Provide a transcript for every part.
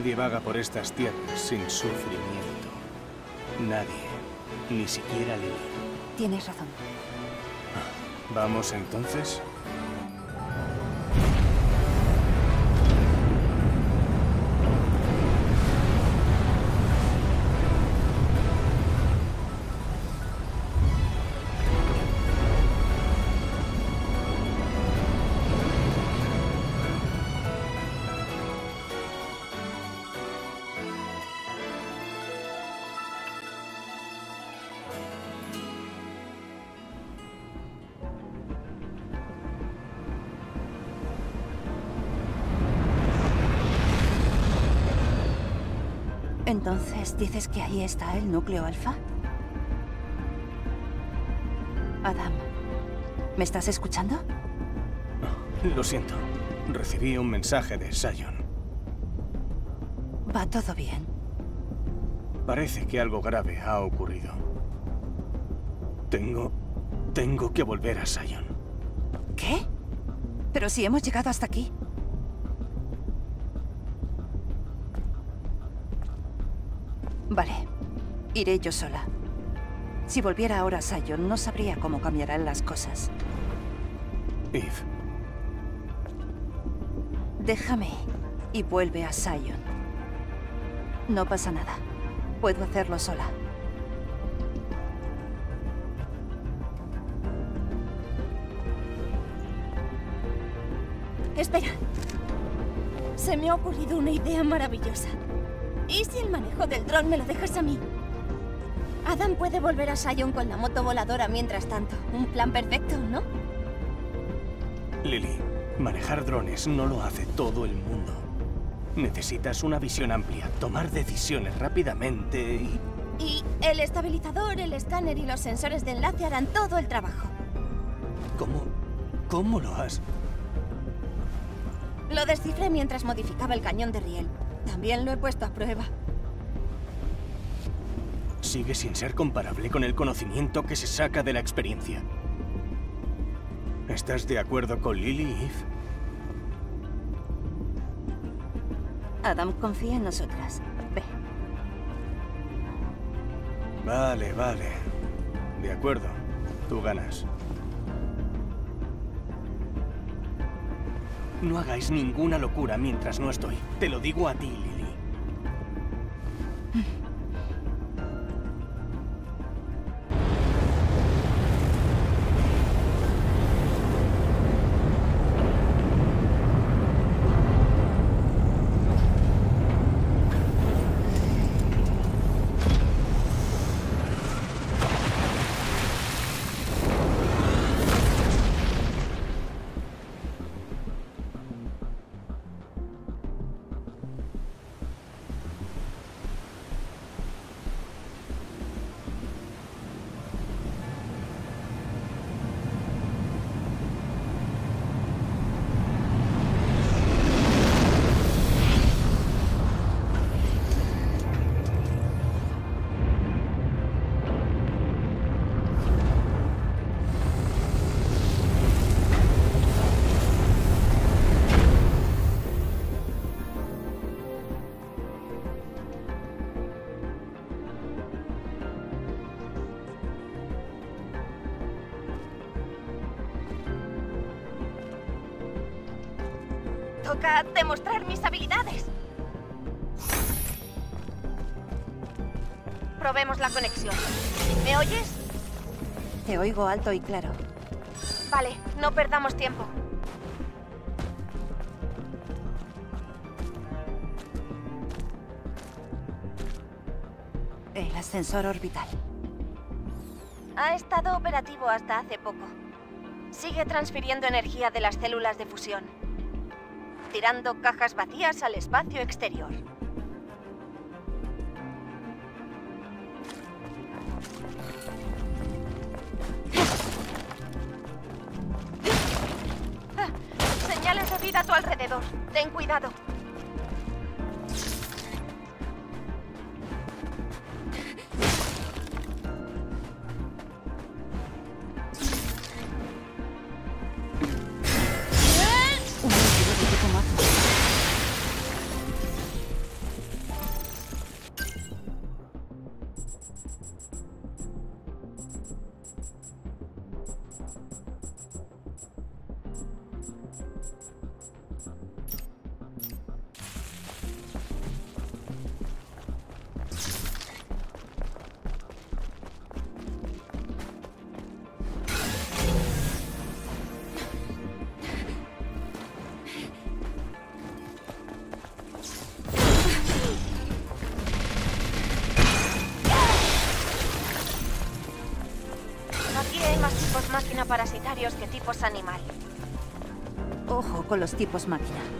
Nadie vaga por estas tierras sin sufrimiento. Nadie. Ni siquiera Lily. Tienes razón. ¿Vamos entonces? Entonces, ¿dices que ahí está el núcleo alfa? Adam, ¿me estás escuchando? Lo siento. Recibí un mensaje de Sion. ¿Va todo bien? Parece que algo grave ha ocurrido. Tengo... Tengo que volver a Sion. ¿Qué? Pero si hemos llegado hasta aquí. Vale. Iré yo sola. Si volviera ahora a Sion, no sabría cómo cambiarán las cosas. Eve, Déjame y vuelve a Sion. No pasa nada. Puedo hacerlo sola. Espera. Se me ha ocurrido una idea maravillosa. ¿Y si el manejo del dron me lo dejas a mí? Adam puede volver a Sion con la moto voladora mientras tanto. Un plan perfecto, ¿no? Lily, manejar drones no lo hace todo el mundo. Necesitas una visión amplia, tomar decisiones rápidamente y... Y el estabilizador, el escáner y los sensores de enlace harán todo el trabajo. ¿Cómo? ¿Cómo lo has...? Lo descifré mientras modificaba el cañón de riel. También lo he puesto a prueba. Sigue sin ser comparable con el conocimiento que se saca de la experiencia. ¿Estás de acuerdo con Lily, Eve? Adam, confía en nosotras. Ve. Vale, vale. De acuerdo. Tú ganas. No hagáis ninguna locura mientras no estoy. Te lo digo a ti, Lily. Toca demostrar mis habilidades. Probemos la conexión. ¿Me oyes? Te oigo alto y claro. Vale, no perdamos tiempo. El ascensor orbital. Ha estado operativo hasta hace poco. Sigue transfiriendo energía de las células de fusión, tirando cajas vacías al espacio exterior. Ah, Señales de vida a tu alrededor. Ten cuidado. Tipos máquina.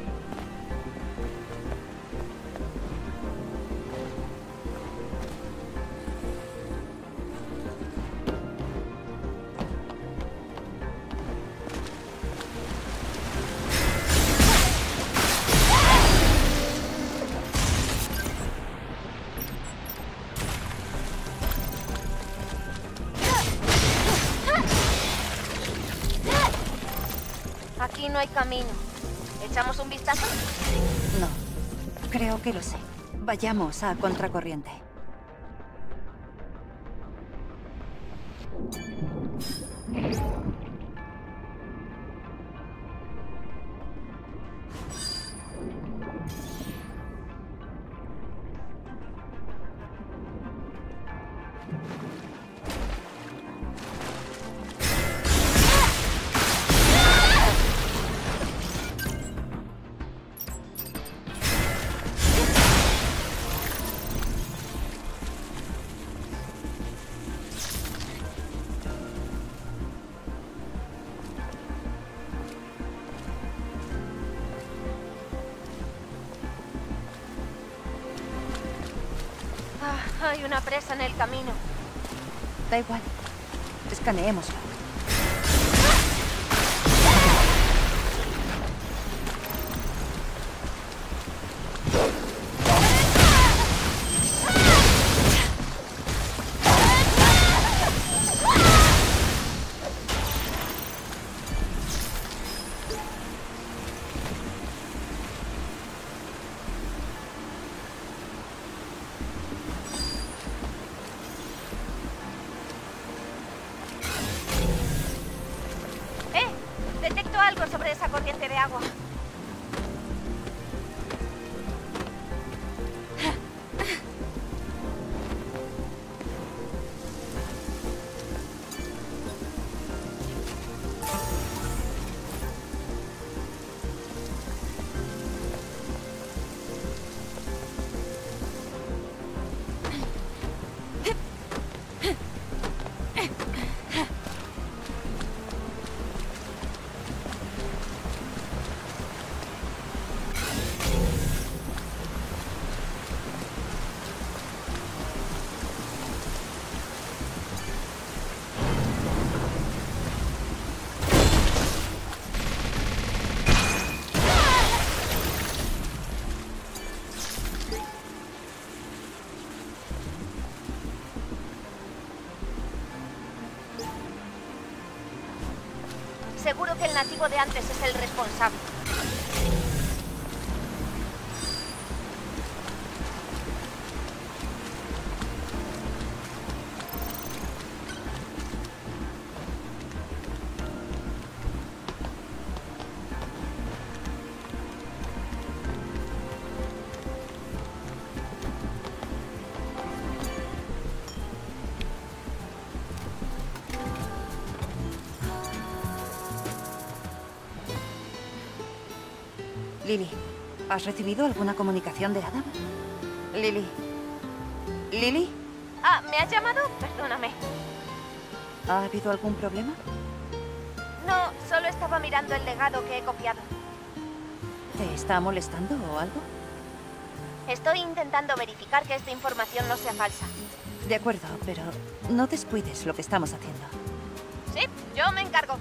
Lo sé. Vayamos a contracorriente. Que el nativo de antes es el responsable. ¿Has recibido alguna comunicación de Adam? Lily. ¿Lily? Ah, ¿me has llamado? Perdóname. ¿Ha habido algún problema? No, solo estaba mirando el legado que he copiado. ¿Te está molestando o algo? Estoy intentando verificar que esta información no sea falsa. De acuerdo, pero no descuides lo que estamos haciendo. Sí, yo me encargo.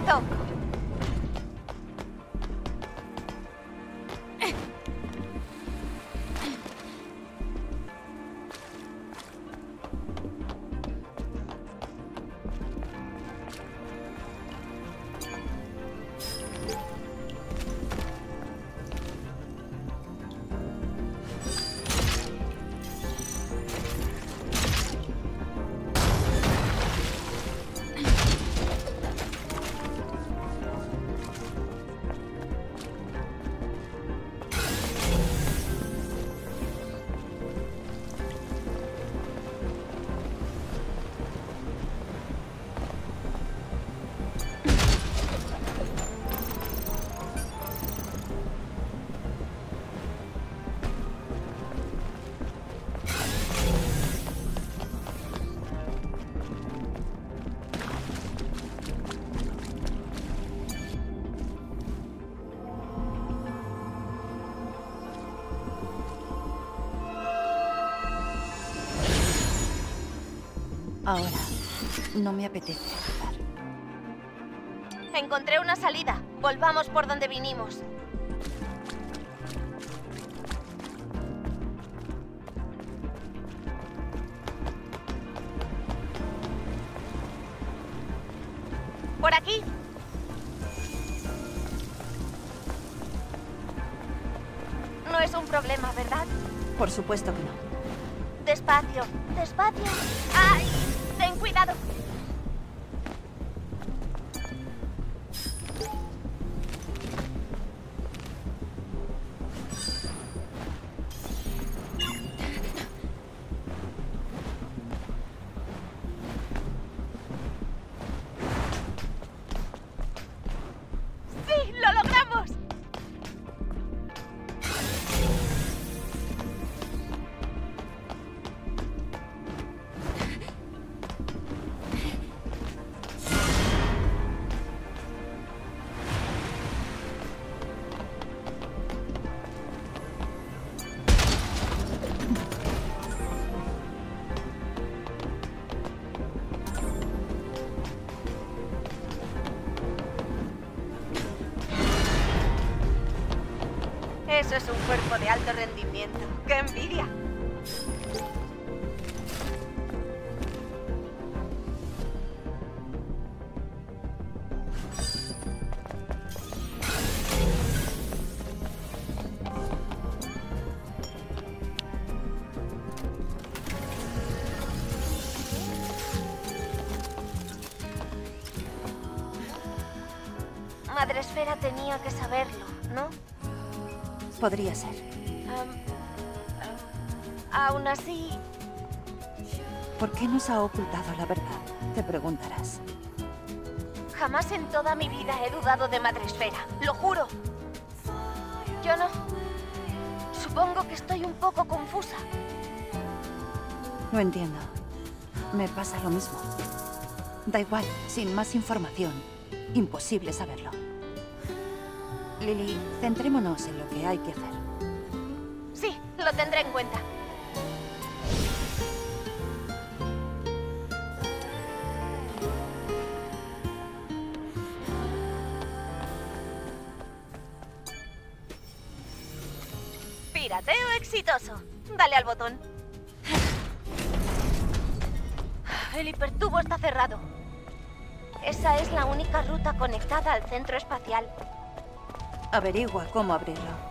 Crystal. Ahora, no me apetece. Encontré una salida. Volvamos por donde vinimos. Podría ser. Aún así, ¿Por qué nos ha ocultado la verdad? Te preguntarás. jamás en toda mi vida he dudado de Madre Esfera. Lo juro. Yo no. Supongo que estoy un poco confusa. No entiendo. Me pasa lo mismo. Da igual, sin más información. Imposible saberlo. Lily, centrémonos en lo que hay que hacer. Sí, lo tendré en cuenta. Pirateo exitoso. Dale al botón. El hipertubo está cerrado. Esa es la única ruta conectada al centro espacial. Averigua cómo abrirlo.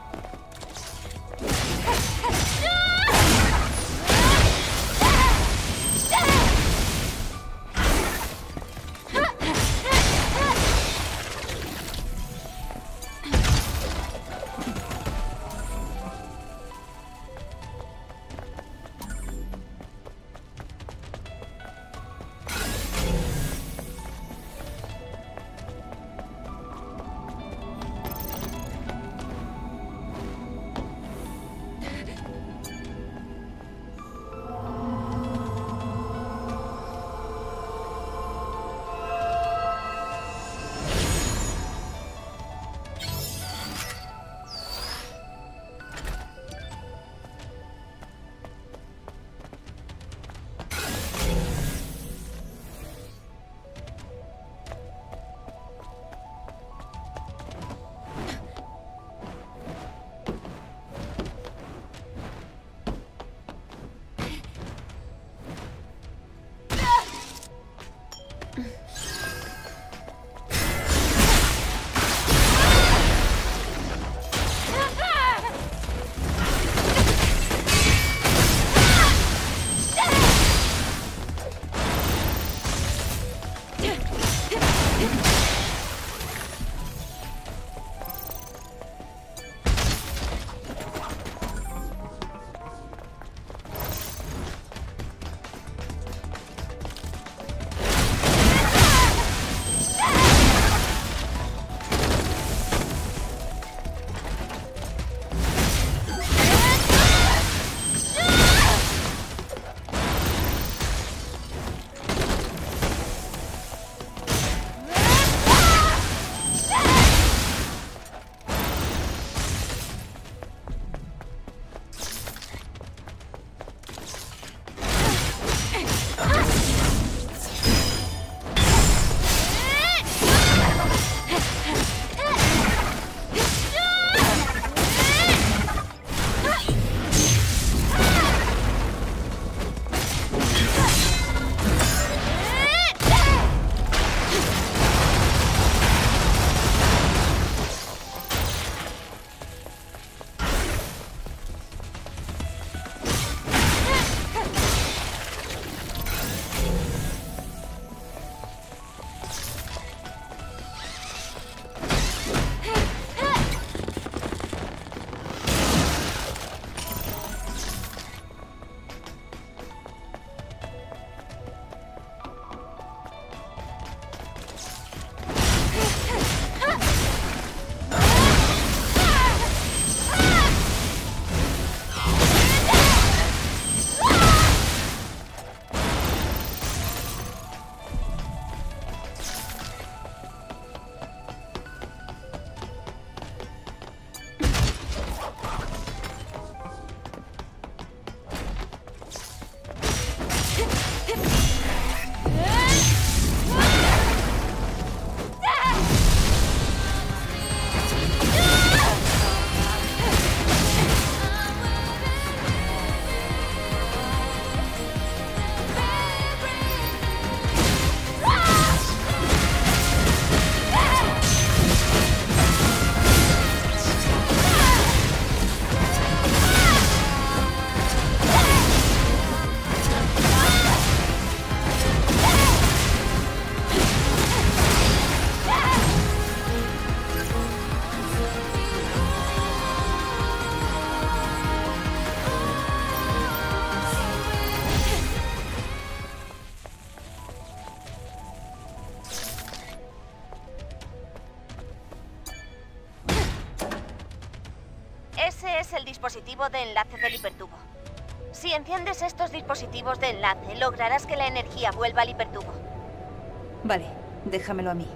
De enlace del hipertubo. Si enciendes estos dispositivos de enlace, lograrás que la energía vuelva al hipertubo. Vale, déjamelo a mí.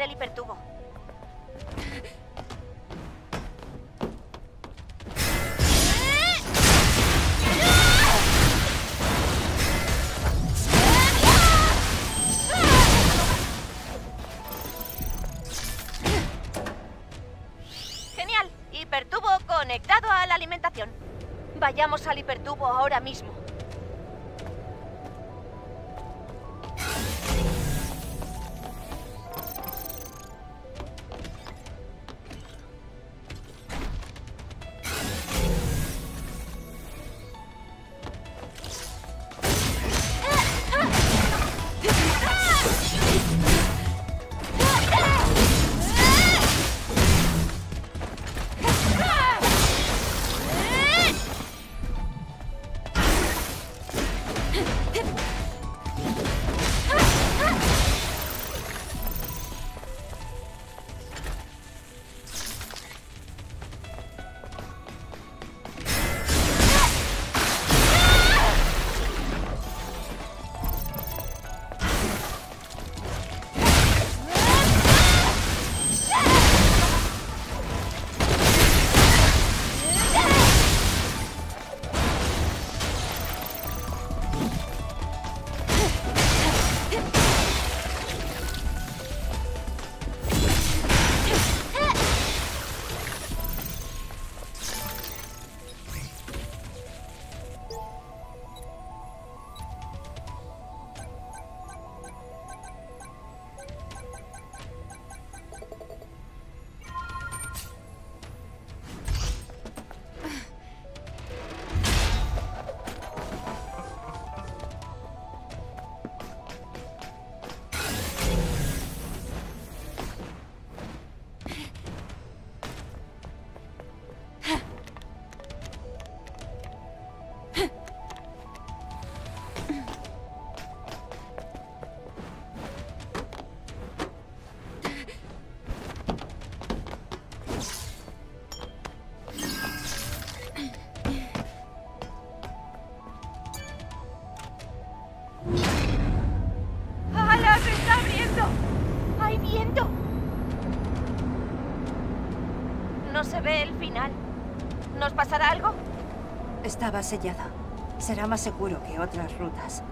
El hipertubo. Genial. Hipertubo conectado a la alimentación. Vayamos al hipertubo ahora mismo. Estaba sellada. Será más seguro que otras rutas.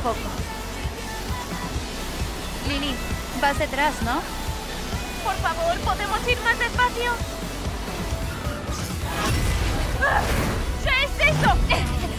Poco. Vas detrás, ¿no? por favor, ¿podemos ir más despacio? ¡Ah! ¿Qué es eso?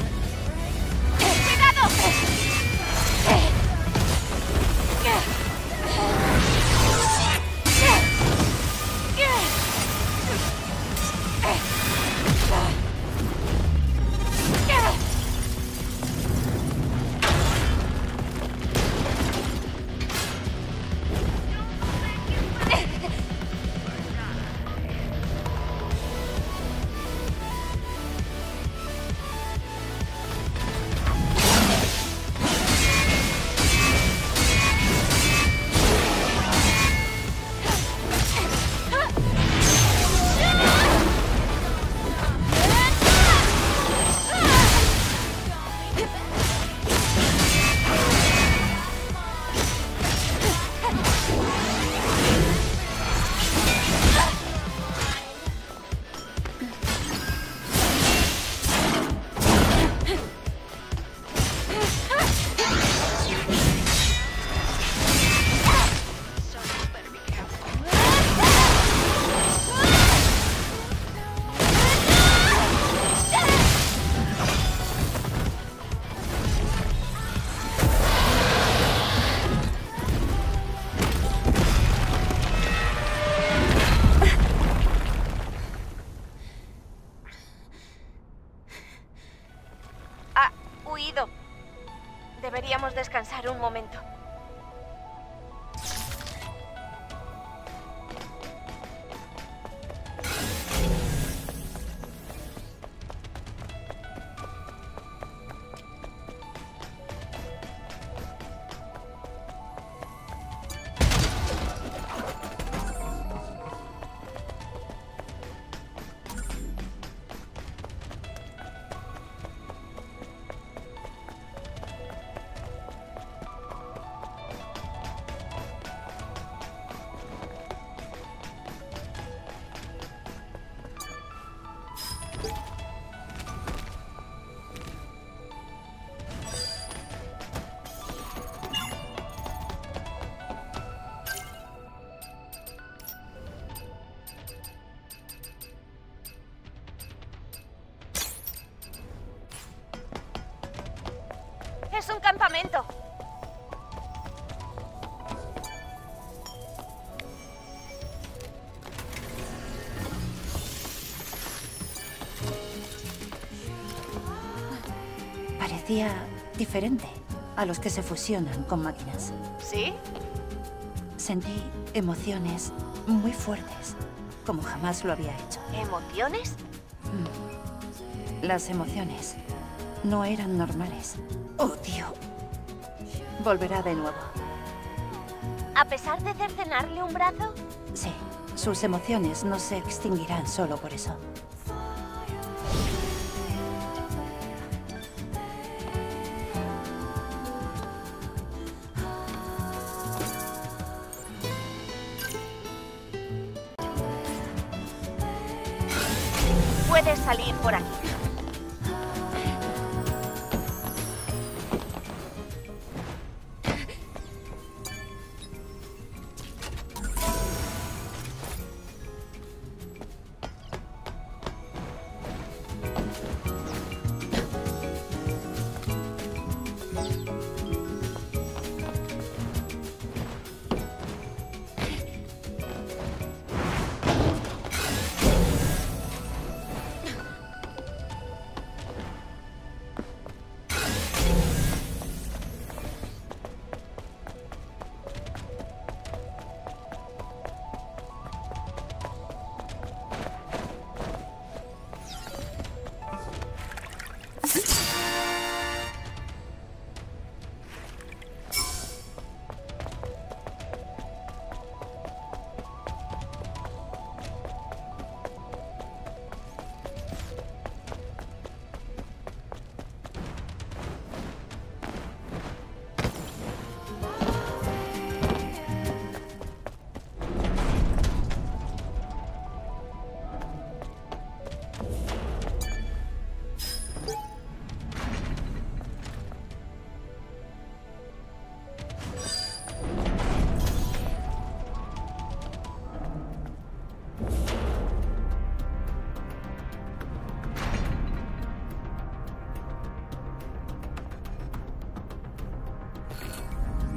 Descansar un momento. Diferente a los que se fusionan con máquinas. ¿Sí? Sentí emociones muy fuertes, como jamás lo había hecho. ¿Emociones? Las emociones no eran normales. Odio. Volverá de nuevo. ¿A pesar de cercenarle un brazo? Sí, sus emociones no se extinguirán solo por eso.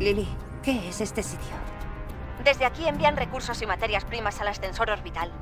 Lily, ¿qué es este sitio? Desde aquí envían recursos y materias primas al ascensor orbital.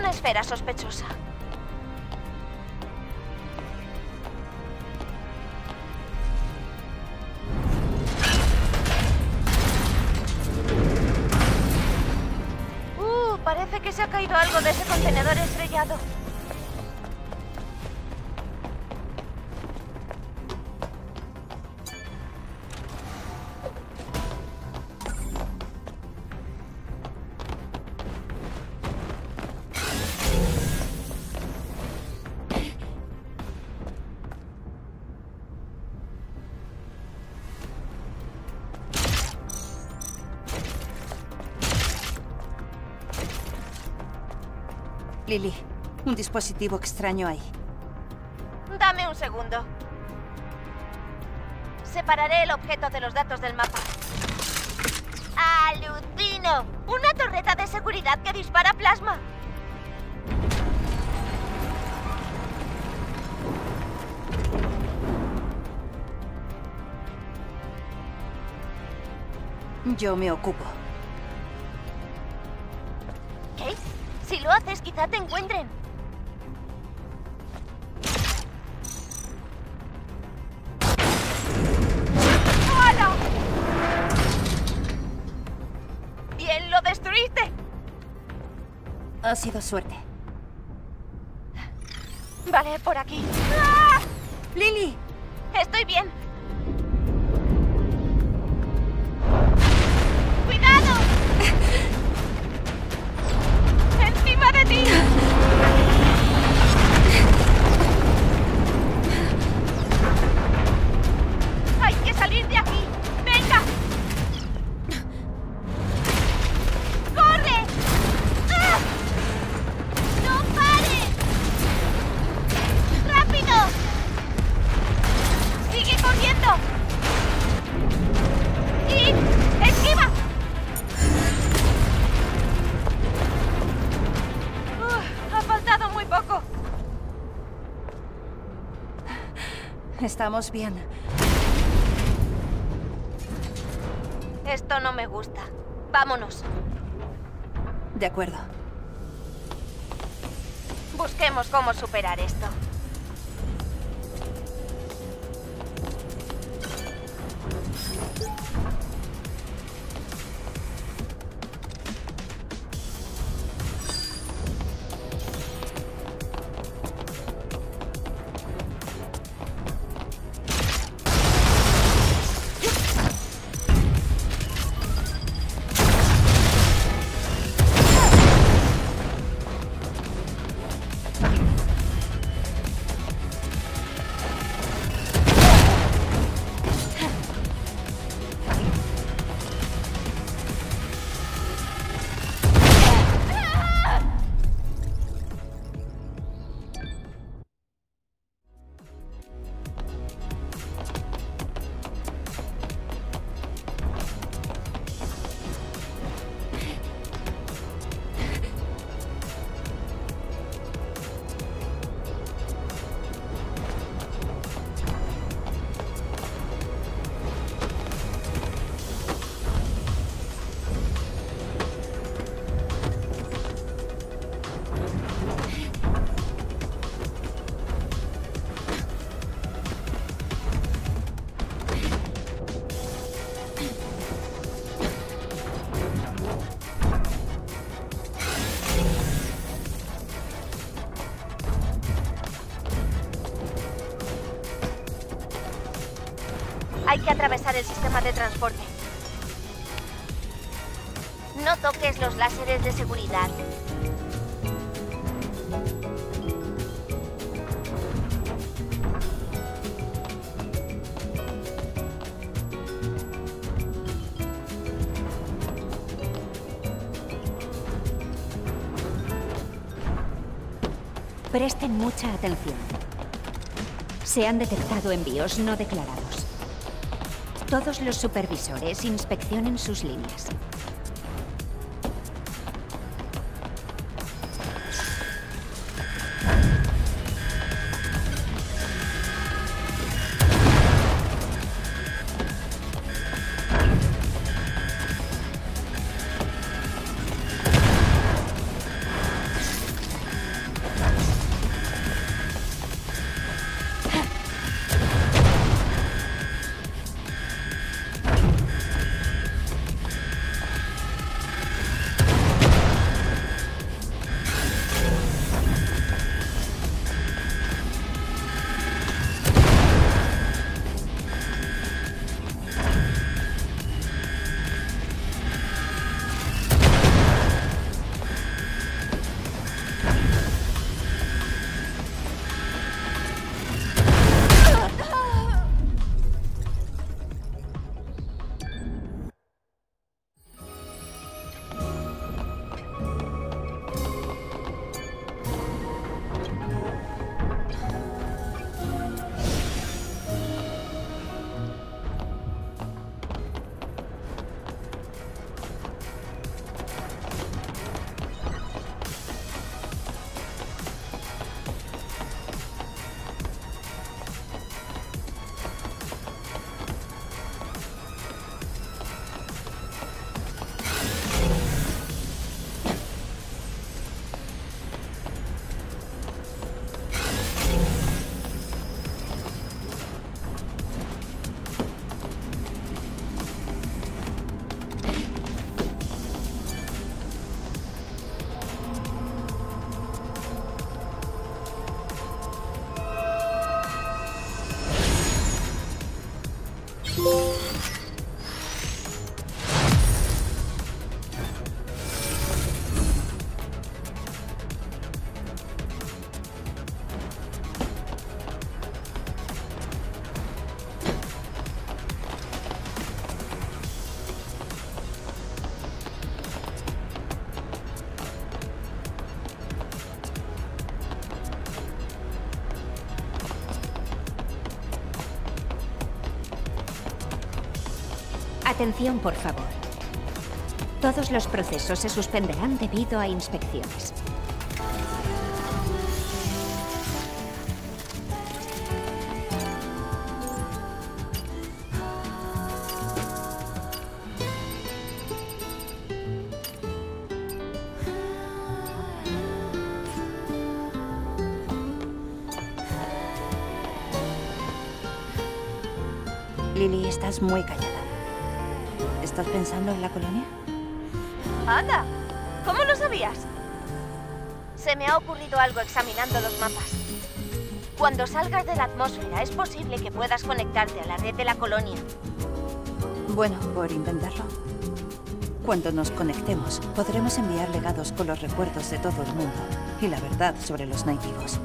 Una esfera sospechosa. Uh, parece que se ha caído algo de ese contenedor estrellado. Dispositivo extraño ahí. Dame un segundo. Separaré el objeto de los datos del mapa. ¡Alucino! ¡Una torreta de seguridad que dispara plasma! Yo me ocupo. Vale, por aquí. Estamos bien. Esto no me gusta. Vámonos. De acuerdo. Busquemos cómo superar esto. Atravesar el sistema de transporte. No toques los láseres de seguridad. Presten mucha atención. Se han detectado envíos no declarados. Todos los supervisores inspeccionen sus líneas. Atención, por favor. Todos los procesos se suspenderán debido a inspecciones. Lily, estás muy callada. ¿Estás pensando en la colonia? ¡Anda! ¿Cómo lo sabías? Se me ha ocurrido algo examinando los mapas. Cuando salgas de la atmósfera, es posible que puedas conectarte a la red de la colonia. Bueno, por intentarlo. Cuando nos conectemos, podremos enviar legados con los recuerdos de todo el mundo y la verdad sobre los nativos.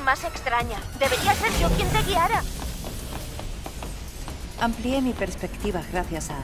Más extraña! Debería ser yo quien te guiara. Amplié mi perspectiva gracias a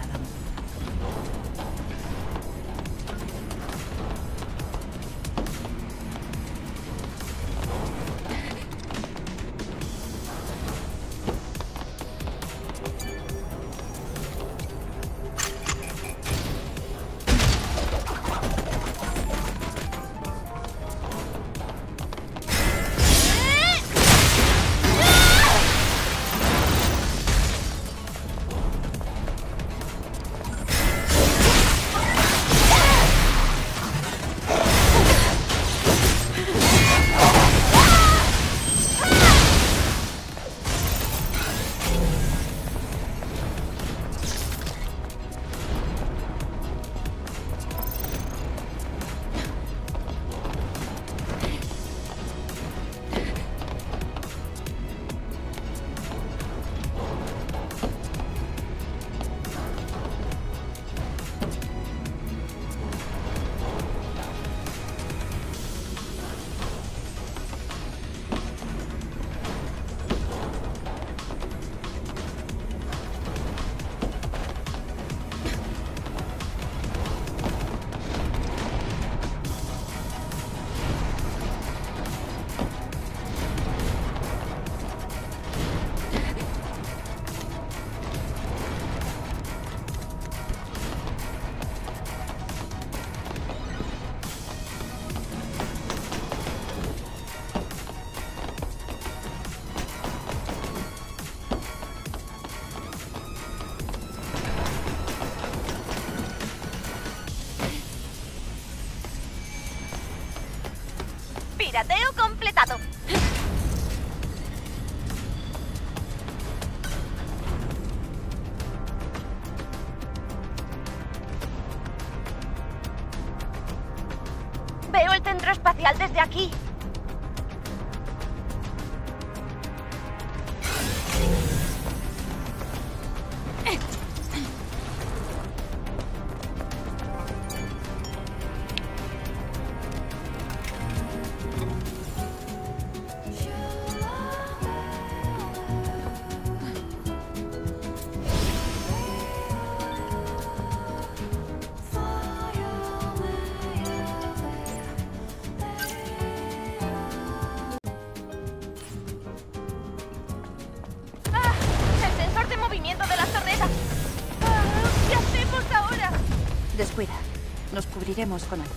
Cubriremos con algo.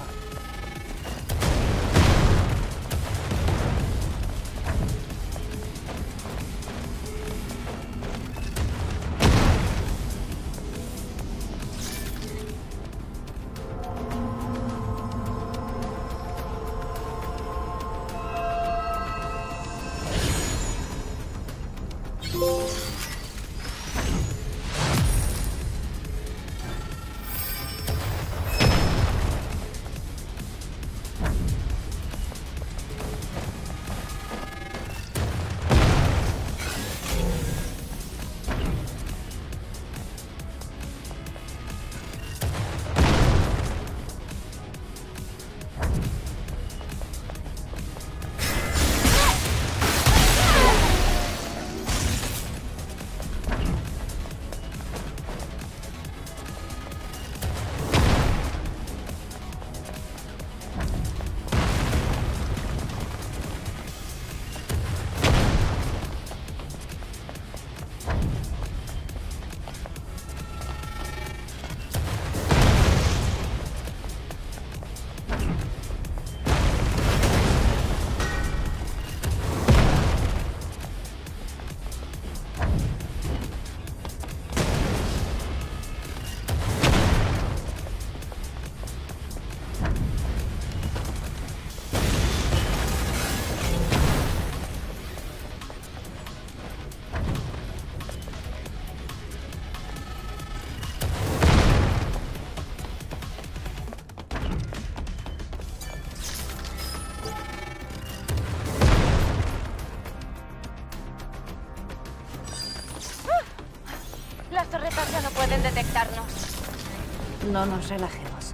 No nos relajemos.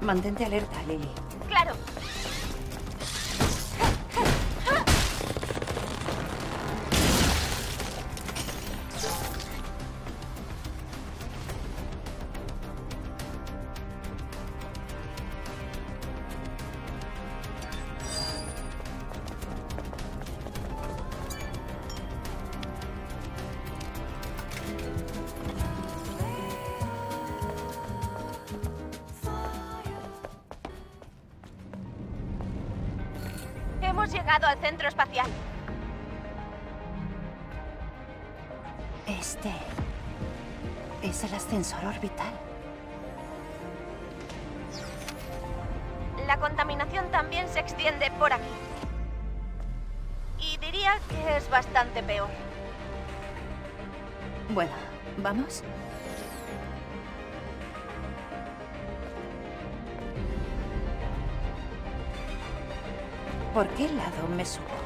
Mantente alerta, Hemos llegado al centro espacial. Este... es el ascensor orbital. La contaminación también se extiende por aquí. Y diría que es bastante peor. Bueno, ¿vamos? ¿Por qué lado me subo?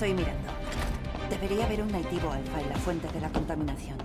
Estoy mirando. Debería haber un nativo alfa en la fuente de la contaminación.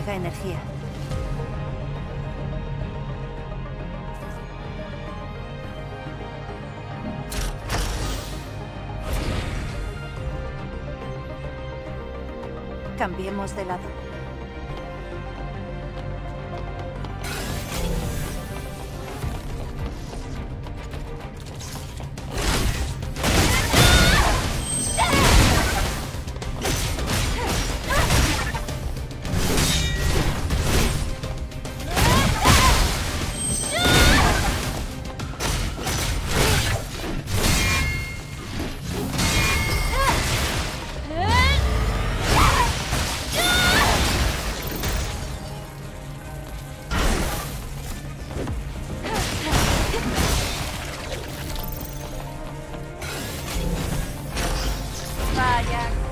Llega energía. Cambiemos de lado.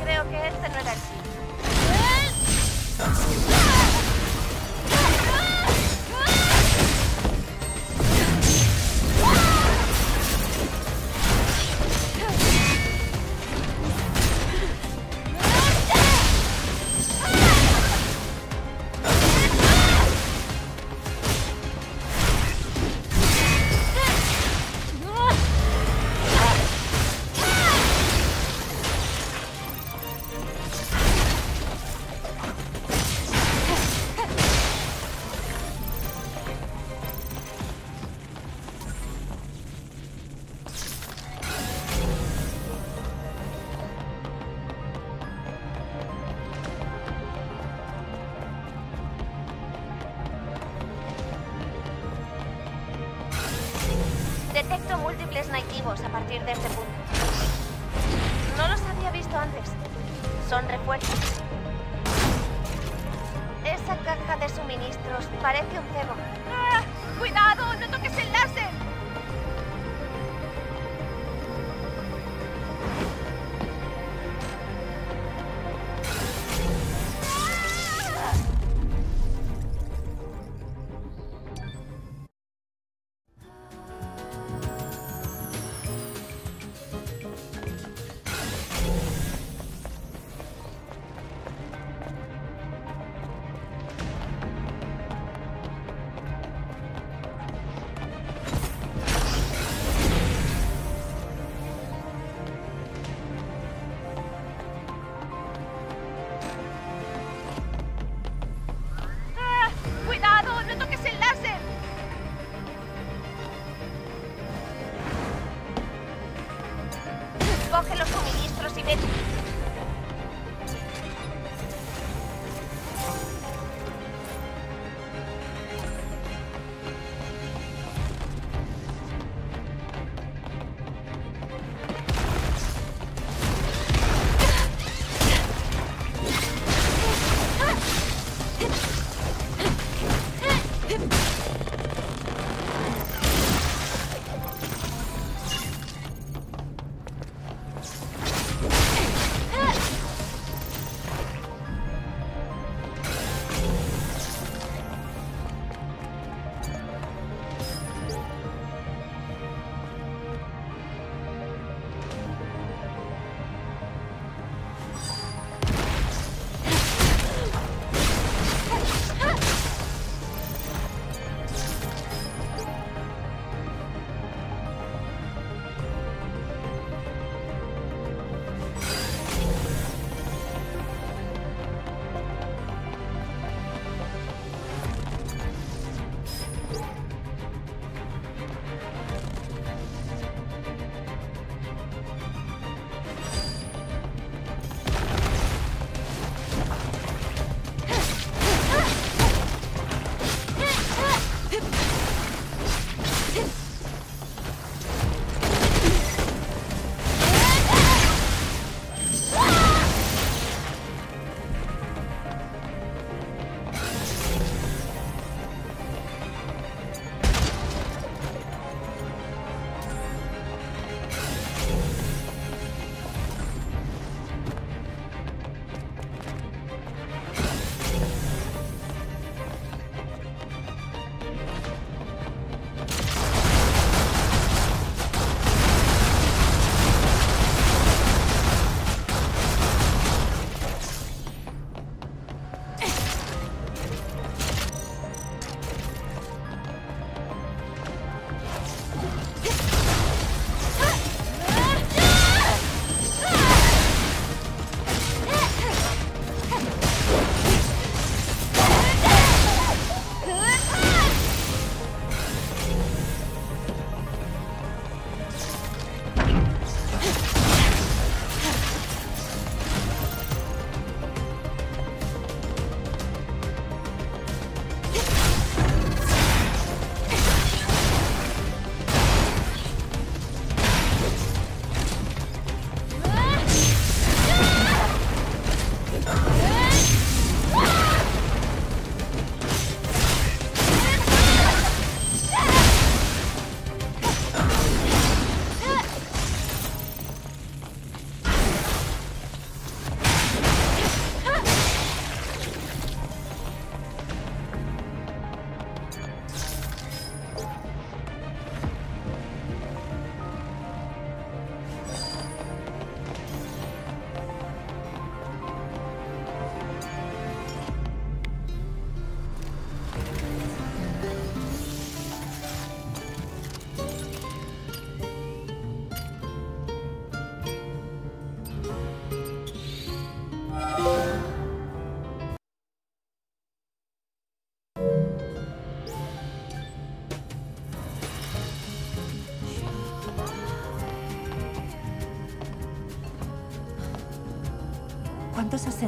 Creo que este no era el sitio.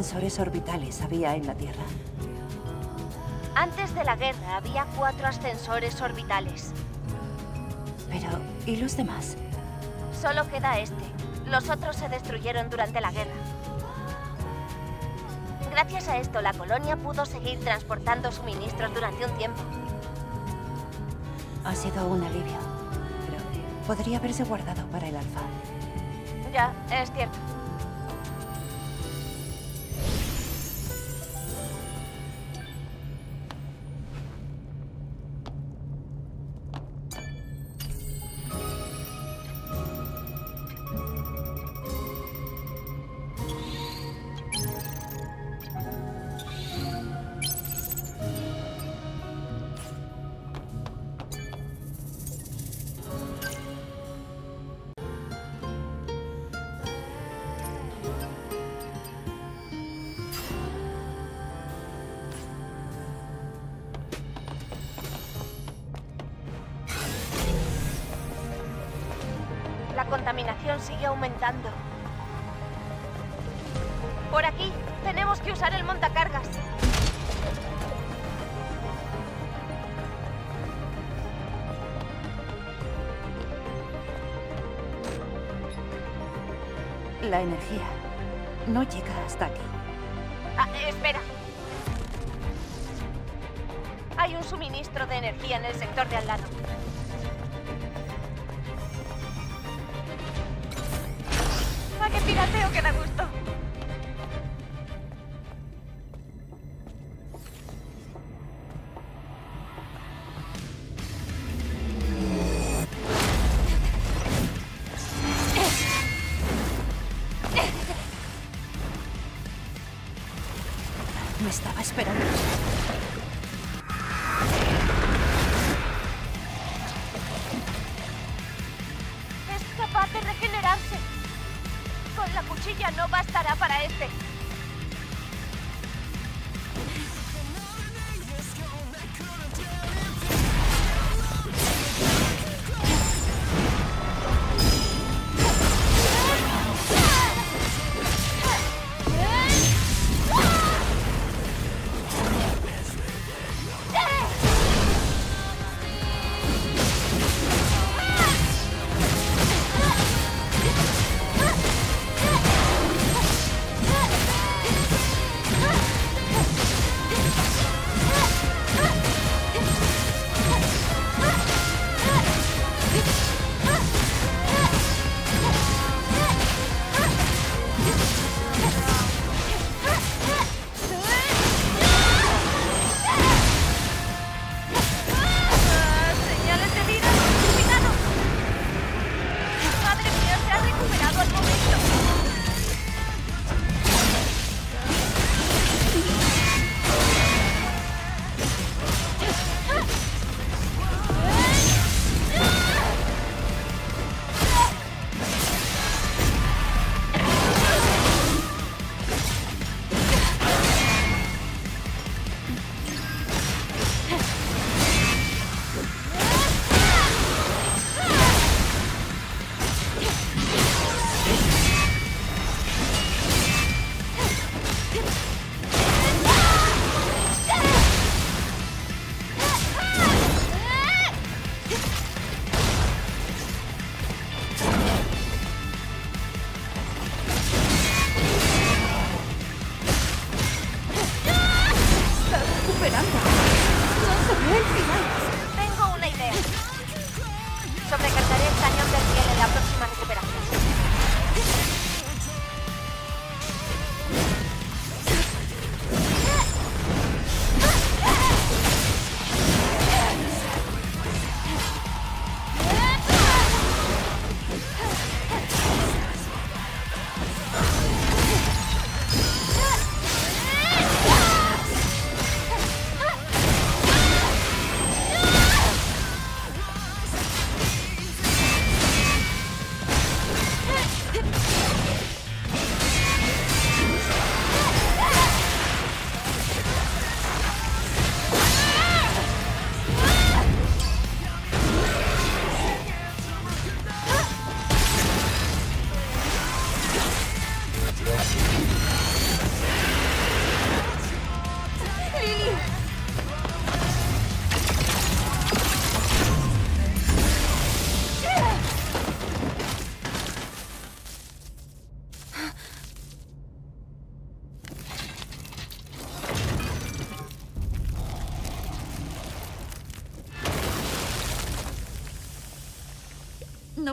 Ascensores orbitales había en la Tierra? Antes de la guerra había cuatro ascensores orbitales. Pero, ¿y los demás? Solo queda este. Los otros se destruyeron durante la guerra. Gracias a esto, la colonia pudo seguir transportando suministros durante un tiempo. Ha sido un alivio. Pero podría haberse guardado para el alfa. Ya, es cierto. Estaba esperando.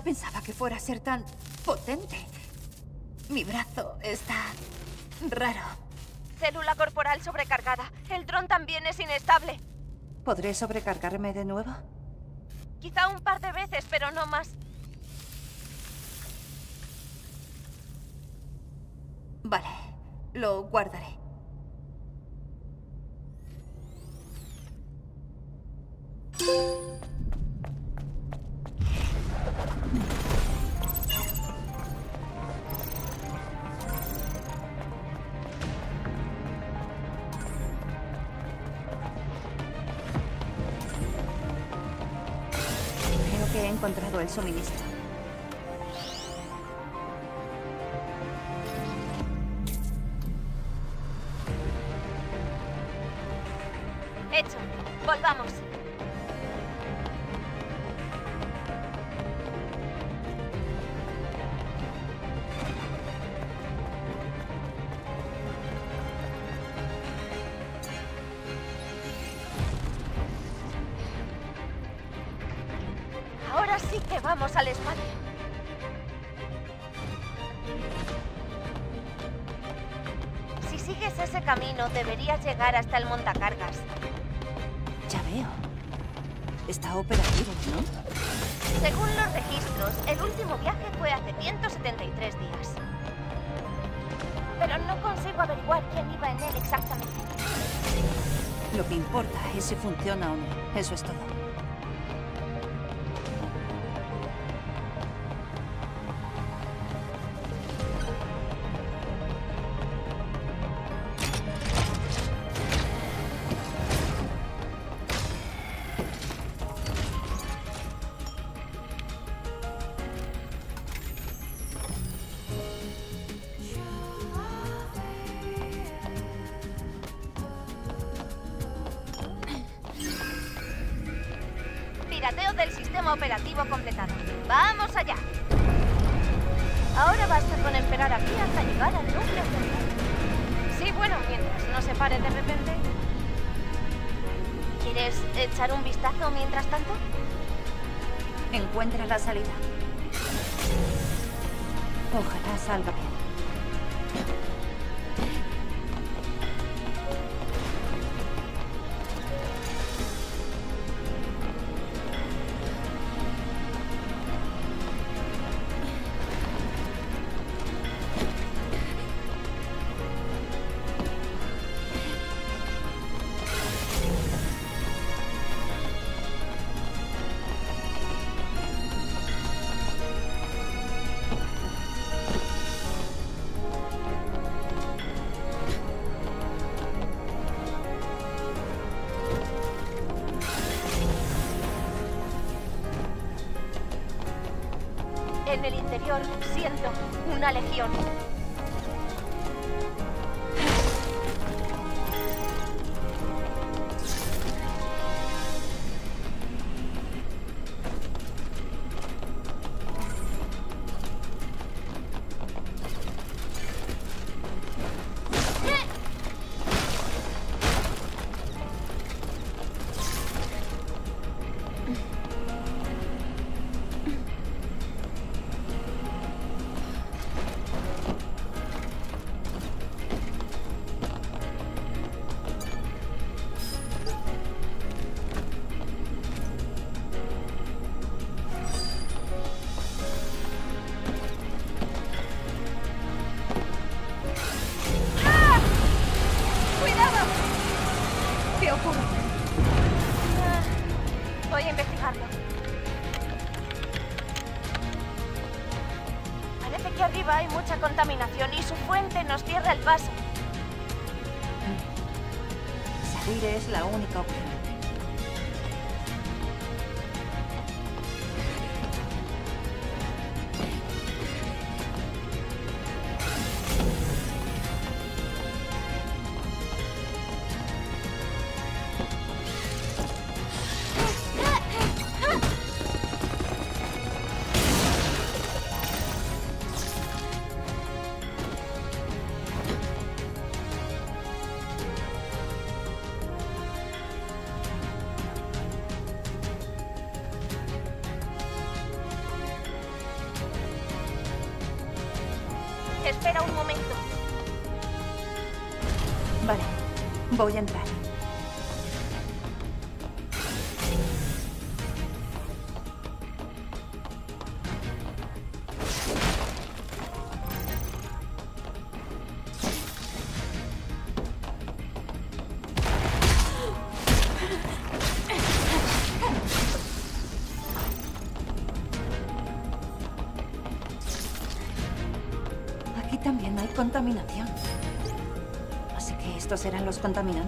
Pensaba que fuera a ser tan potente. Mi brazo está raro. Célula corporal sobrecargada. El dron también es inestable. ¿Podré sobrecargarme de nuevo? Quizá un par de veces, pero no más. Vale, lo guardaré. El suministro. Hasta el montacargas. Operativo completado. ¡Vamos allá! Ahora basta con esperar aquí hasta llegar al núcleo central. Sí, bueno, mientras no se pare de repente. ¿Quieres echar un vistazo mientras tanto? Encuentra la salida. Ojalá salga hay mucha contaminación y su fuente nos cierra el paso. Salir es la única opción. Voy a entrar. Contaminantes.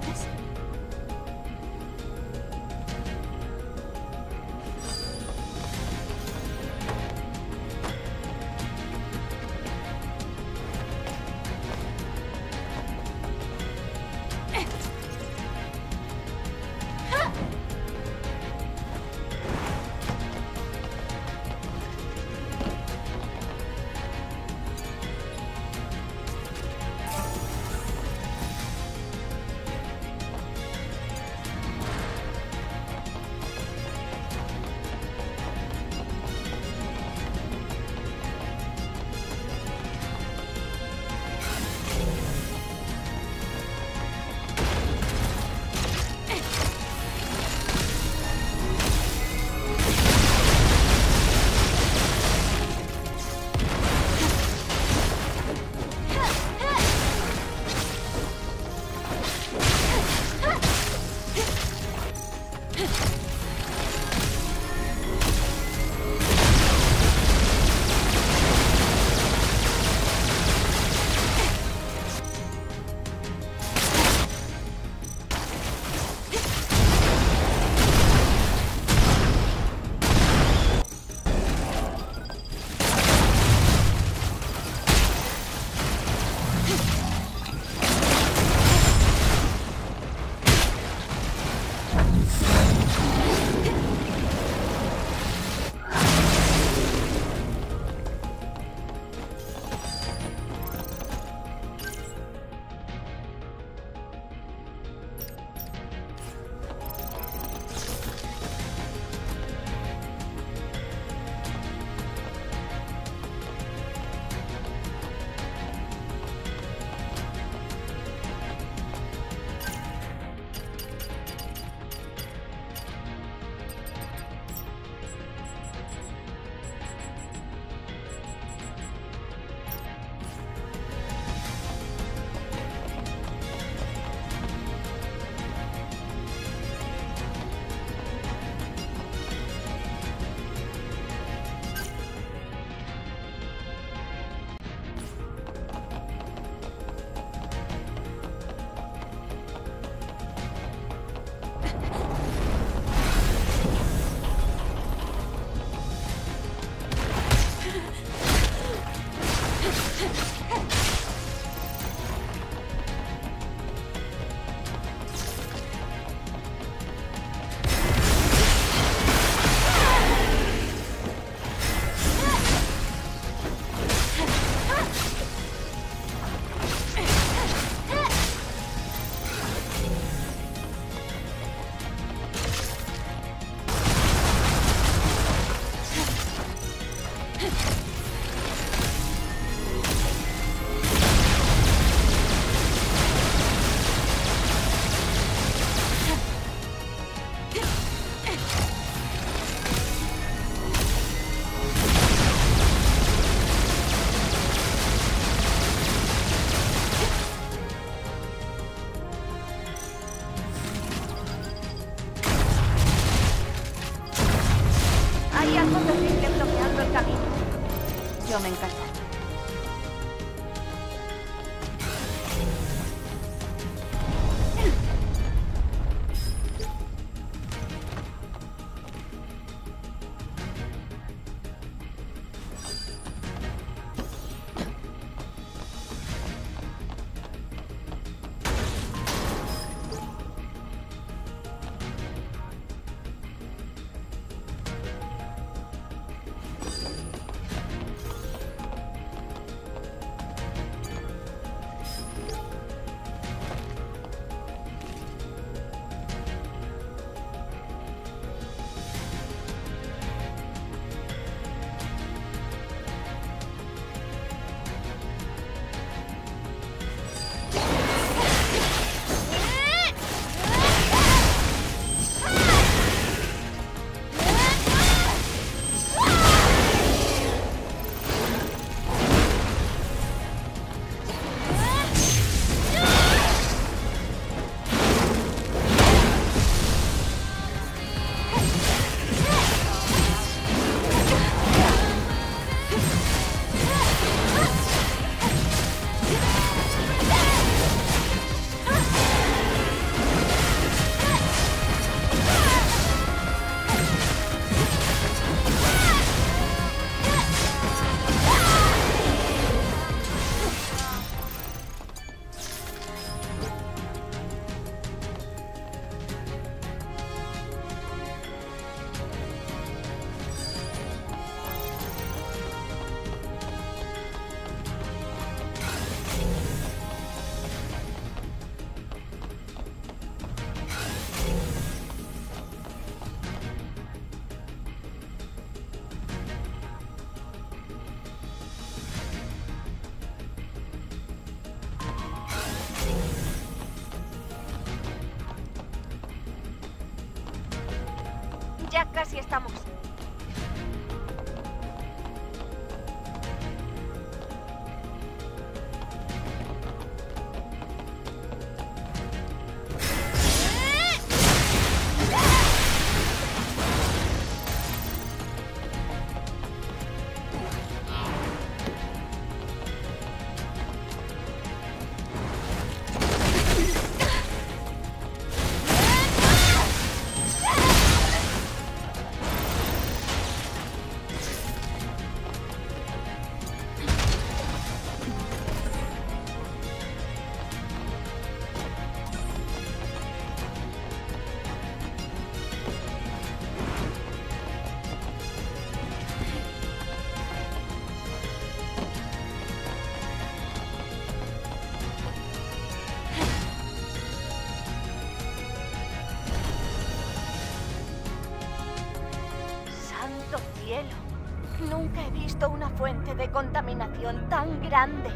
tan grande.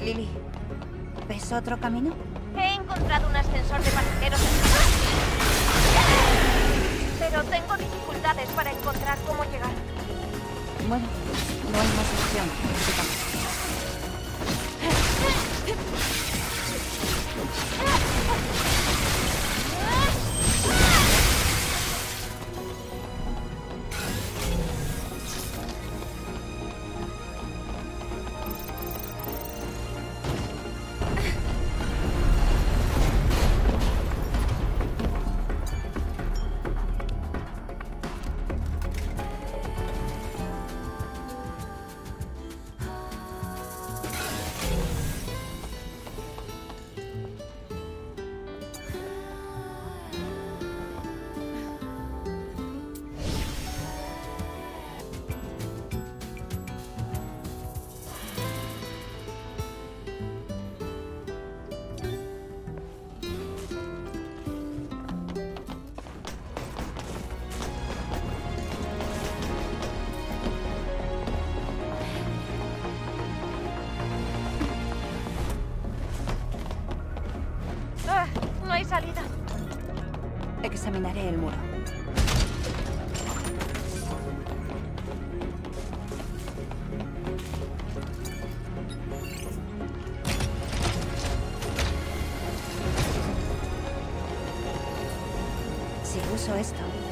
Lily, ¿ves otro camino? He encontrado un ascensor de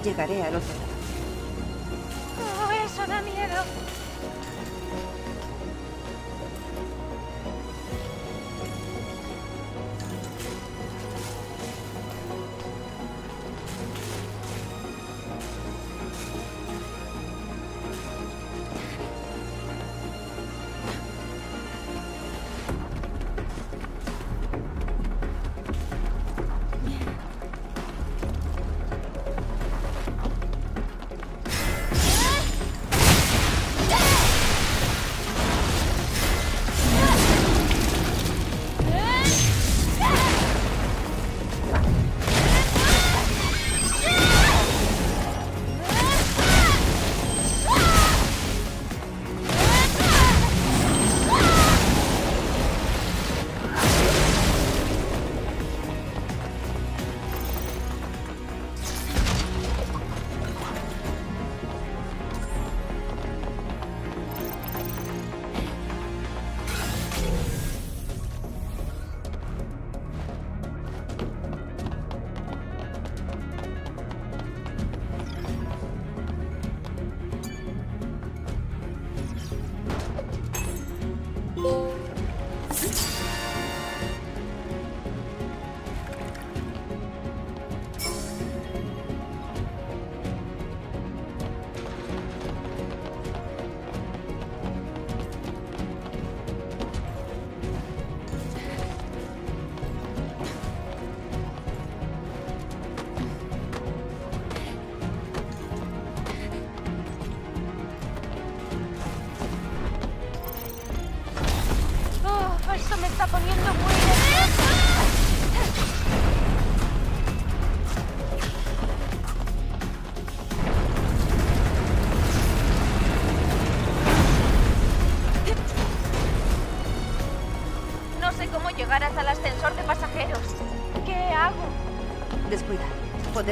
llegaré al otro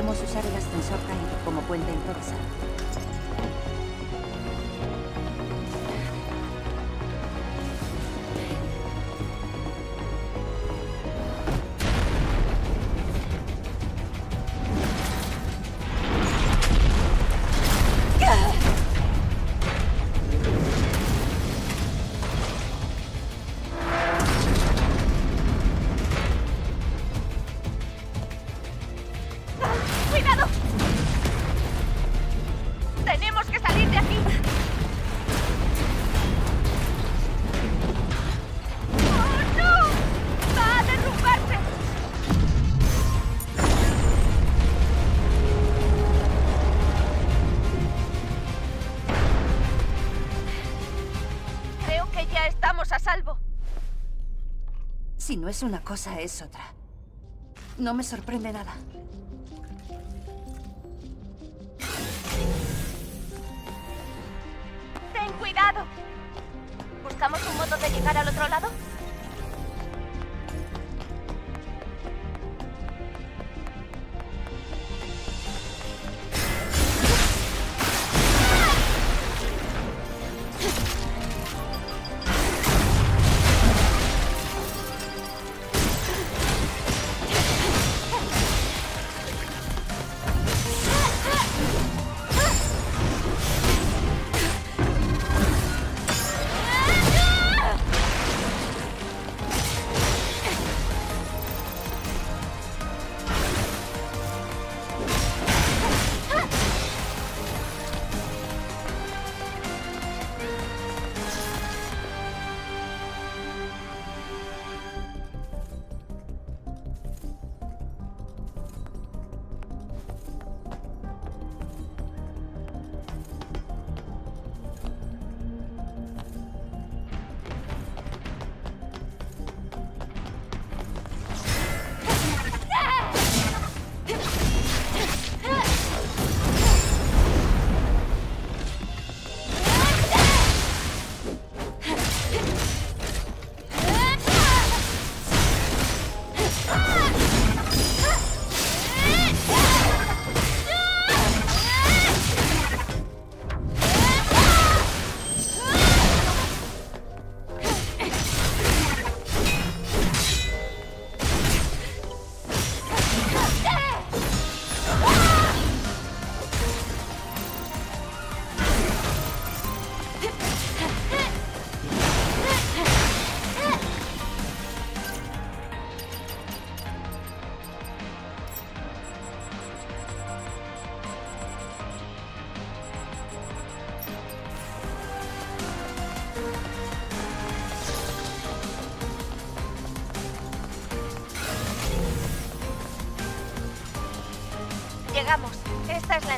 Podemos usar no es una cosa, es otra. No me sorprende nada.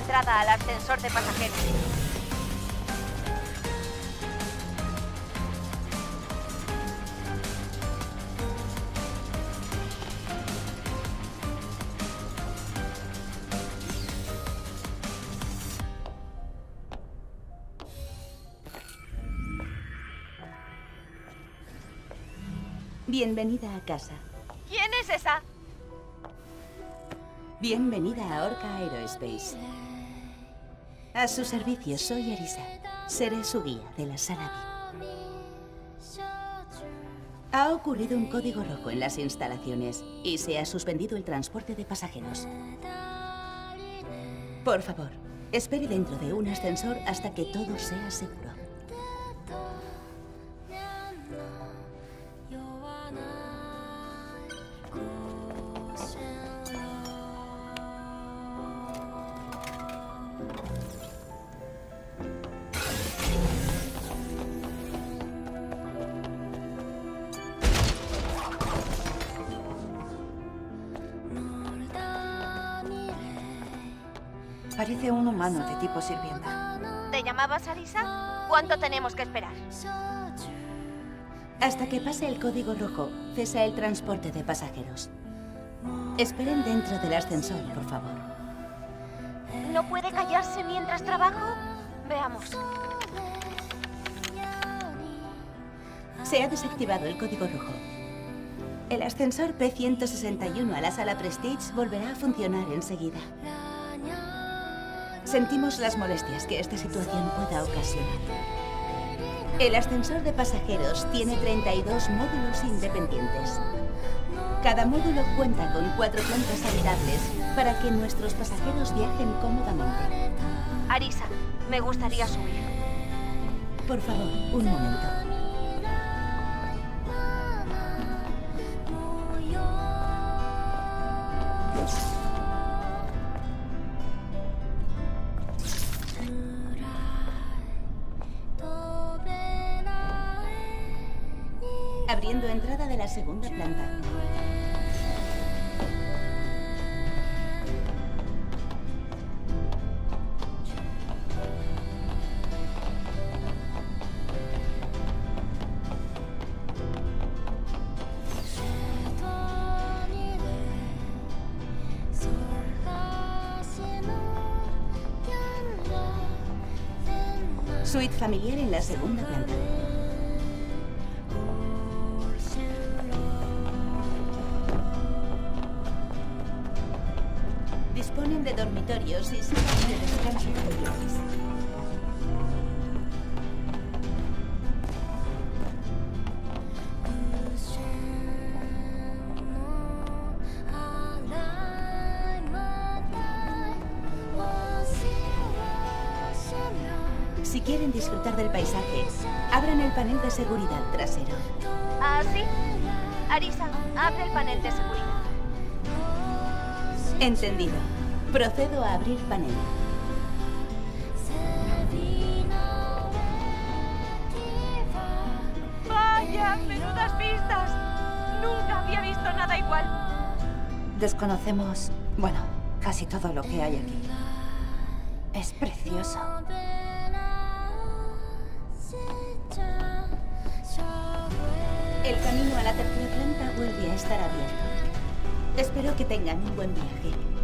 Entrada al ascensor de pasajeros. Bienvenida a casa. ¿Quién es esa? Bienvenida a Orca Aerospace. A su servicio, soy Arisa. Seré su guía de la sala VIP. Ha ocurrido un código rojo en las instalaciones y se ha suspendido el transporte de pasajeros. Por favor, espere dentro de un ascensor hasta que todo sea seguro. Tipo sirvienta. ¿Te llamabas Arisa? ¿Cuánto tenemos que esperar? Hasta que pase el código rojo, cesa el transporte de pasajeros. Esperen dentro del ascensor, por favor. ¿No puede callarse mientras trabajo? Veamos. Se ha desactivado el código rojo. El ascensor P-161 a la sala Prestige volverá a funcionar enseguida. Sentimos las molestias que esta situación pueda ocasionar. El ascensor de pasajeros tiene 32 módulos independientes. Cada módulo cuenta con cuatro plantas habitables para que nuestros pasajeros viajen cómodamente. Arisa, me gustaría subir. Por favor, un momento. Entendido. Procedo a abrir panel. ¡Vaya! ¡Menudas vistas! Nunca había visto nada igual. Desconocemos, bueno, casi todo lo que hay aquí. Es precioso. El camino a la tercera planta vuelve a estar abierto. Espero que tengan un buen viaje.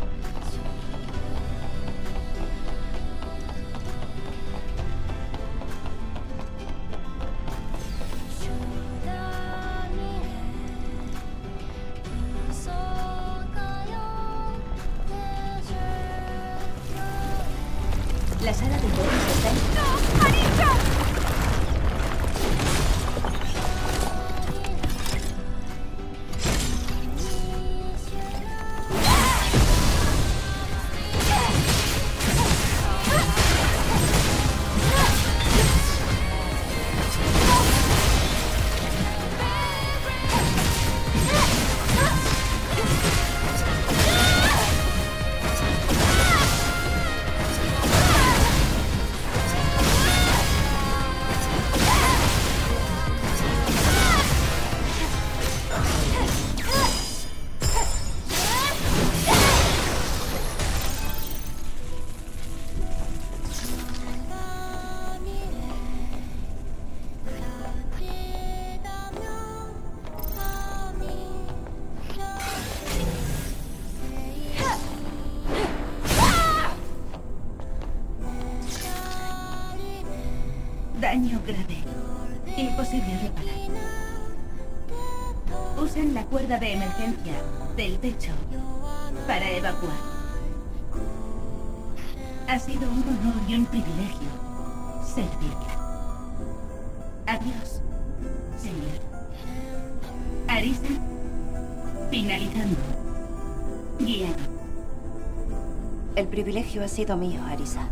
El privilegio ha sido mío, Arisa.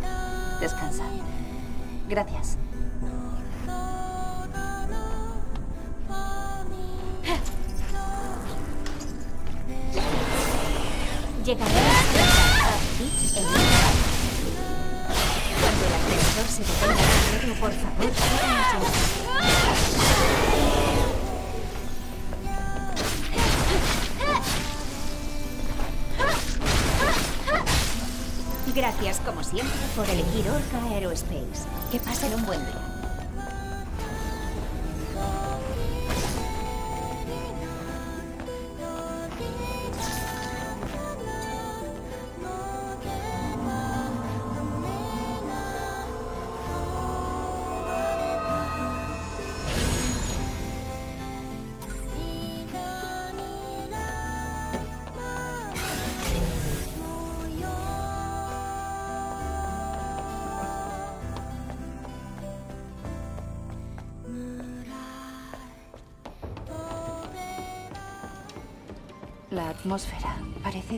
Descansa. Gracias. Llegaremos a Beach en Cuando el ascensor se detenga por favor, Gracias, como siempre, por elegir Orca Aerospace. Que pasen un buen día.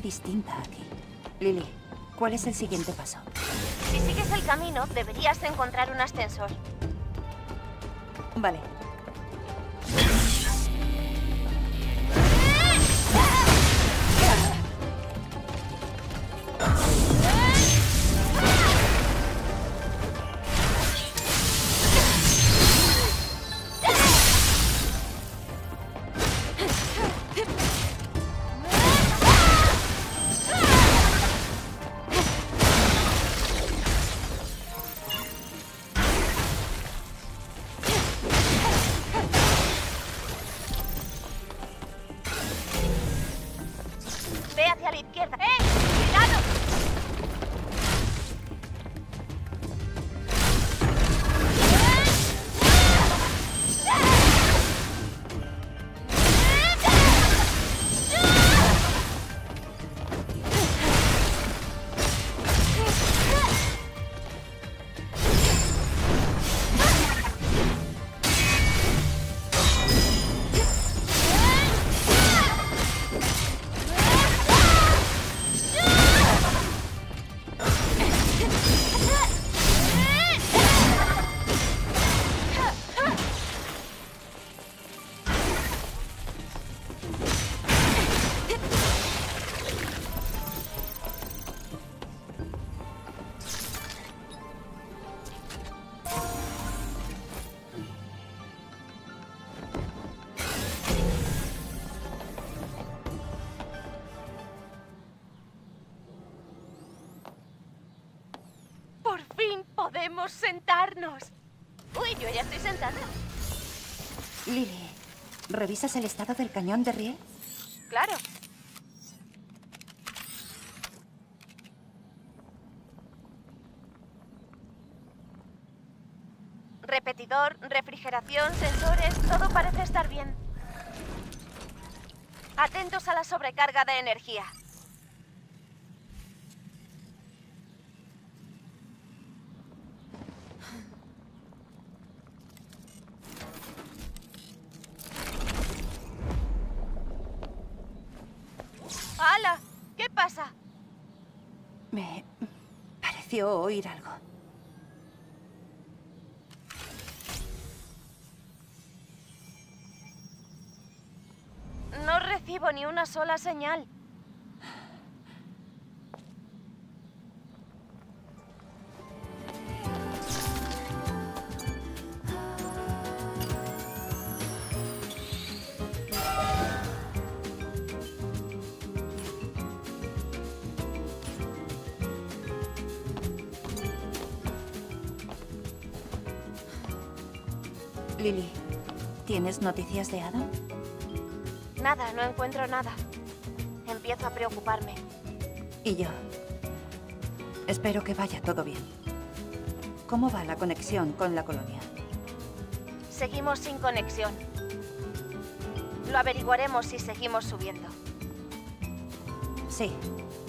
Distinta aquí. Lily, ¿cuál es el siguiente paso? Si sigues el camino, deberías encontrar un ascensor. Vale. Sentarnos. Uy, yo ya estoy sentada. Lily, ¿revisas el estado del cañón de Rie? Claro. Repetidor, refrigeración, sensores, todo parece estar bien. Atentos a la sobrecarga de energía. ¡Hala! ¿Qué pasa? Me oír algo. No recibo ni una sola señal. ¿Tienes noticias de Adam? Nada, no encuentro nada. Empiezo a preocuparme. Y yo. Espero que vaya todo bien. ¿Cómo va la conexión con la colonia? Seguimos sin conexión. Lo averiguaremos si seguimos subiendo. Sí,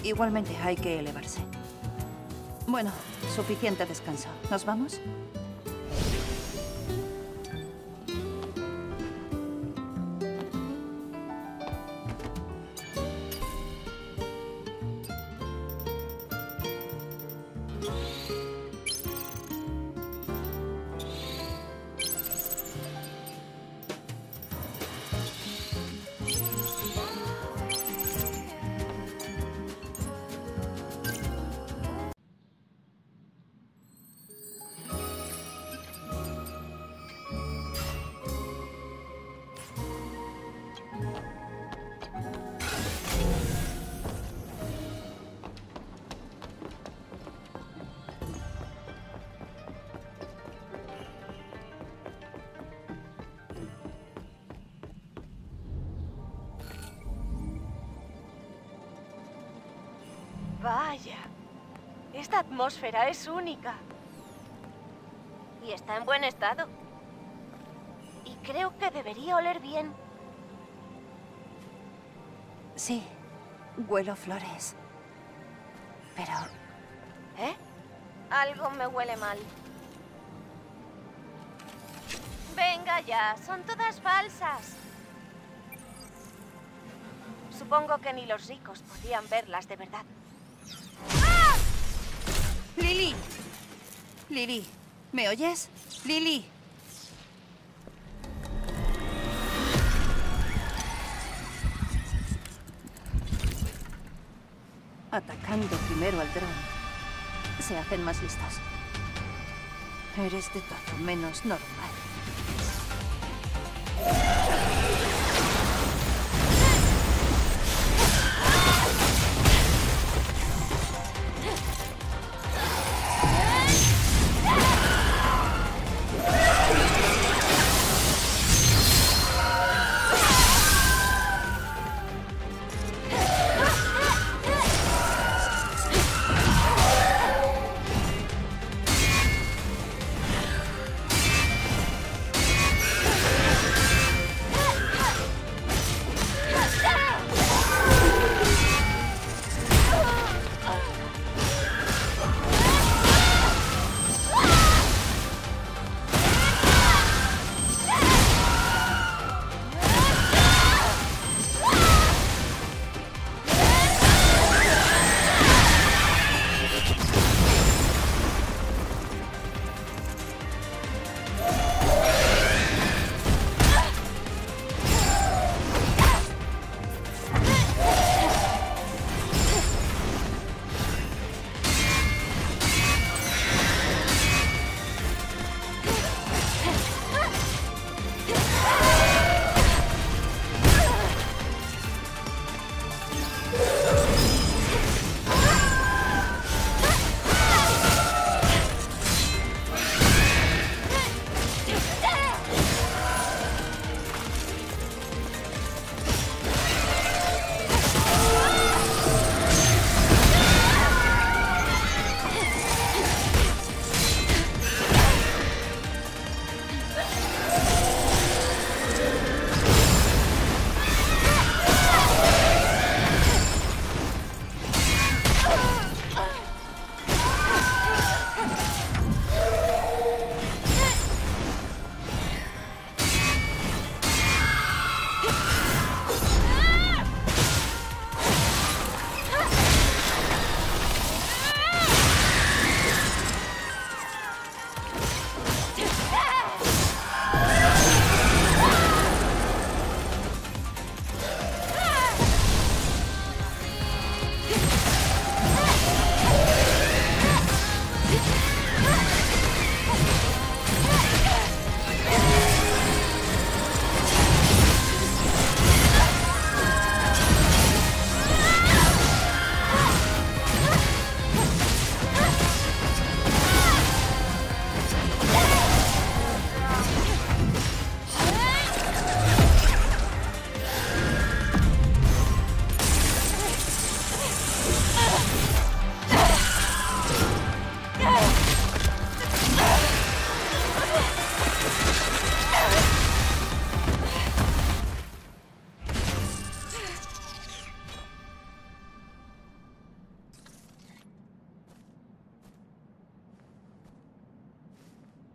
igualmente hay que elevarse. Bueno, suficiente descanso. ¿Nos vamos? Vaya. Esta atmósfera es única. Y está en buen estado. Y creo que debería oler bien. Sí, huelo flores. Pero ¿Eh? Algo me huele mal. Venga ya, son todas falsas. supongo que ni los ricos podían verlas de verdad. Lily. Lily, ¿me oyes? Lily. Atacando primero al dron. Se hacen más listos. Eres de todo menos normal.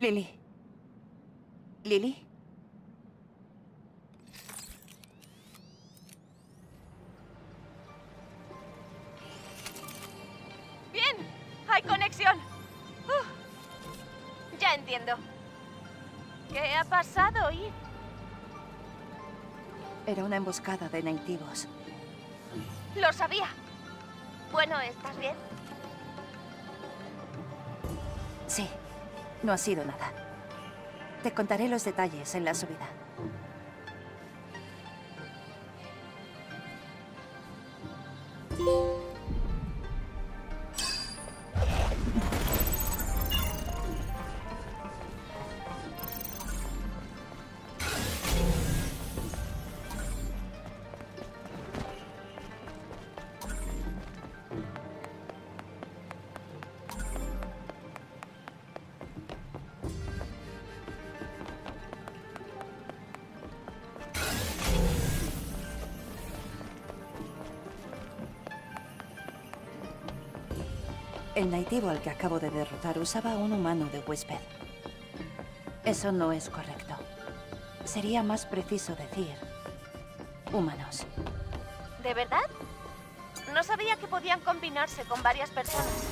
Lily. Lily. Bien, hay conexión. Uf, ya entiendo. ¿Qué ha pasado, Eve? Era una emboscada de nativos. Lo sabía. Bueno, ¿estás bien? Sí, no ha sido nada. Te contaré los detalles en la subida. El nativo al que acabo de derrotar usaba un humano de huésped. Eso no es correcto. Sería más preciso decir... humanos. ¿De verdad? No sabía que podían combinarse con varias personas.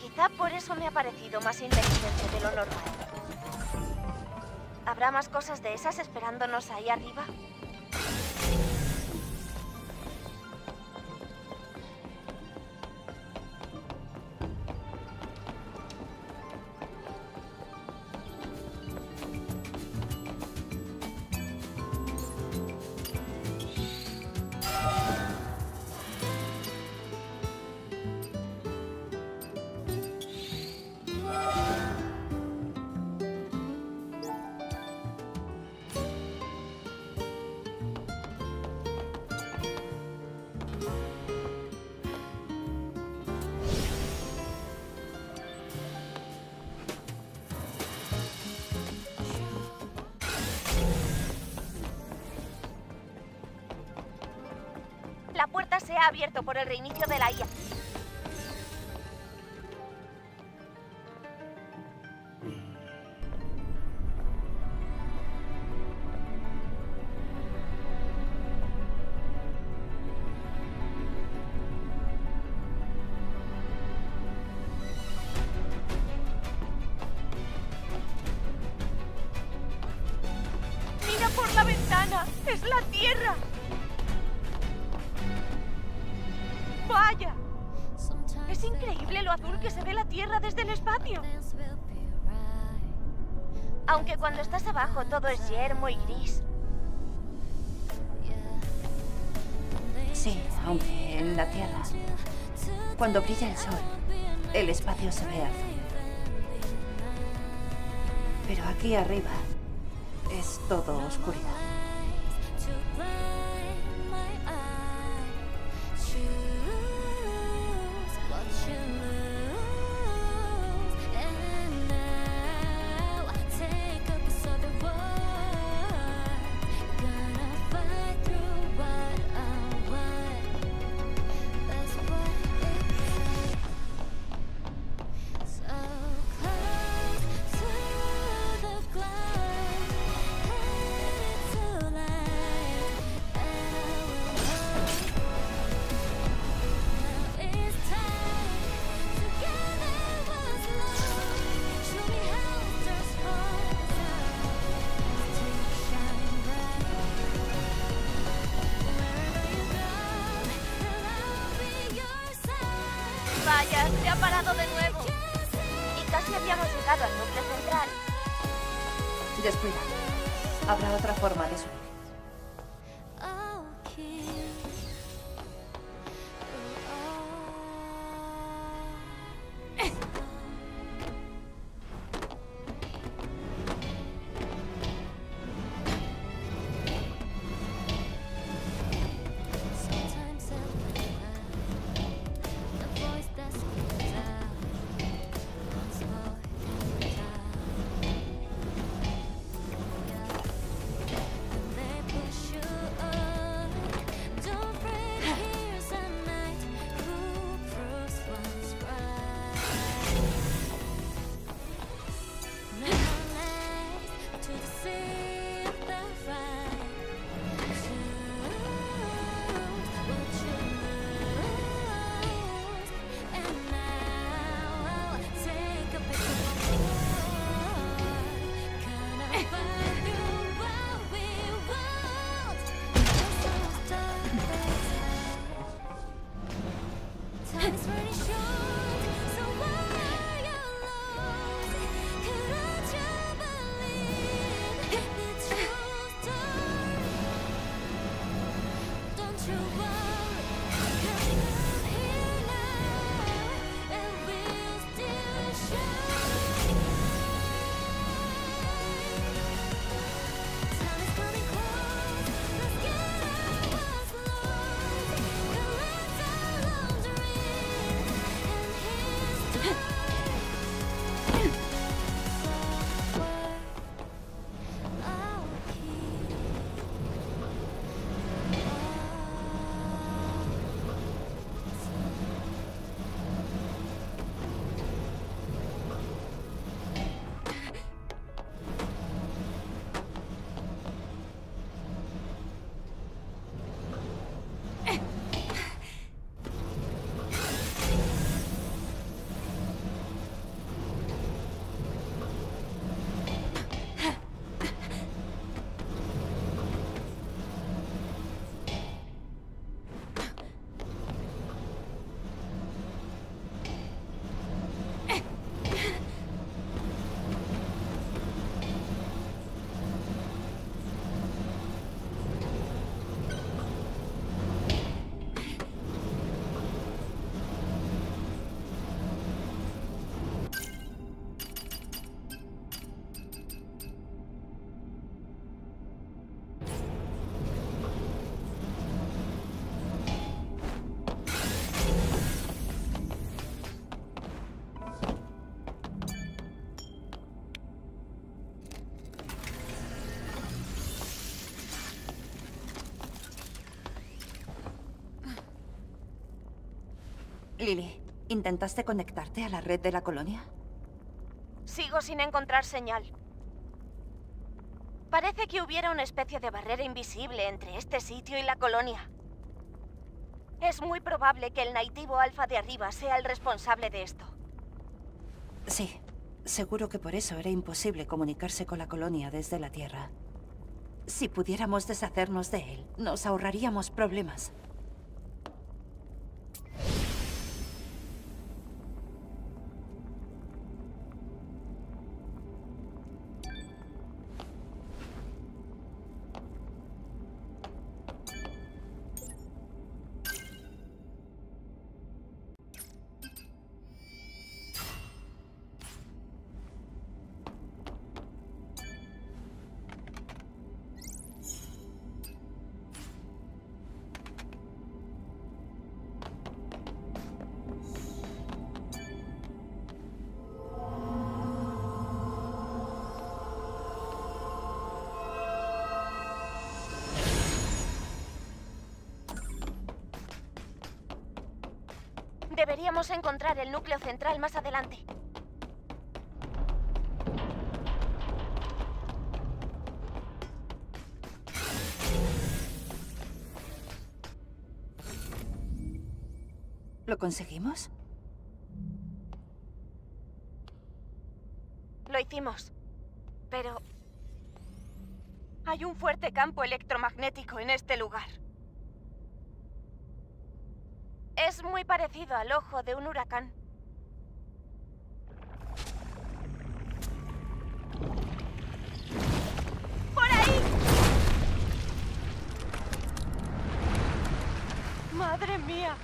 Quizá por eso me ha parecido más inteligente de lo normal. ¿Habrá más cosas de esas esperándonos ahí arriba? El reinicio cuando brilla el sol, el espacio se ve azul. Pero aquí arriba es todo oscuridad. Lily, ¿intentaste conectarte a la red de la colonia? Sigo sin encontrar señal. Parece que hubiera una especie de barrera invisible entre este sitio y la colonia. Es muy probable que el nativo alfa de arriba sea el responsable de esto. Sí, seguro que por eso era imposible comunicarse con la colonia desde la Tierra. Si pudiéramos deshacernos de él, nos ahorraríamos problemas. Encontrar el núcleo central más adelante. ¿Lo conseguimos? Lo hicimos. Pero... Hay un fuerte campo electromagnético en este lugar. Es muy parecido al ojo de un huracán. ¡Por ahí! ¡Madre mía!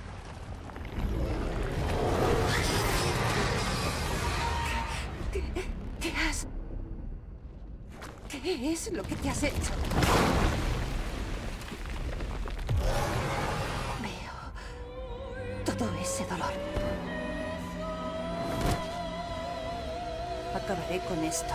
¿Qué has...? ¿Qué es lo que te has hecho? Todo ese dolor. Acabaré con esto.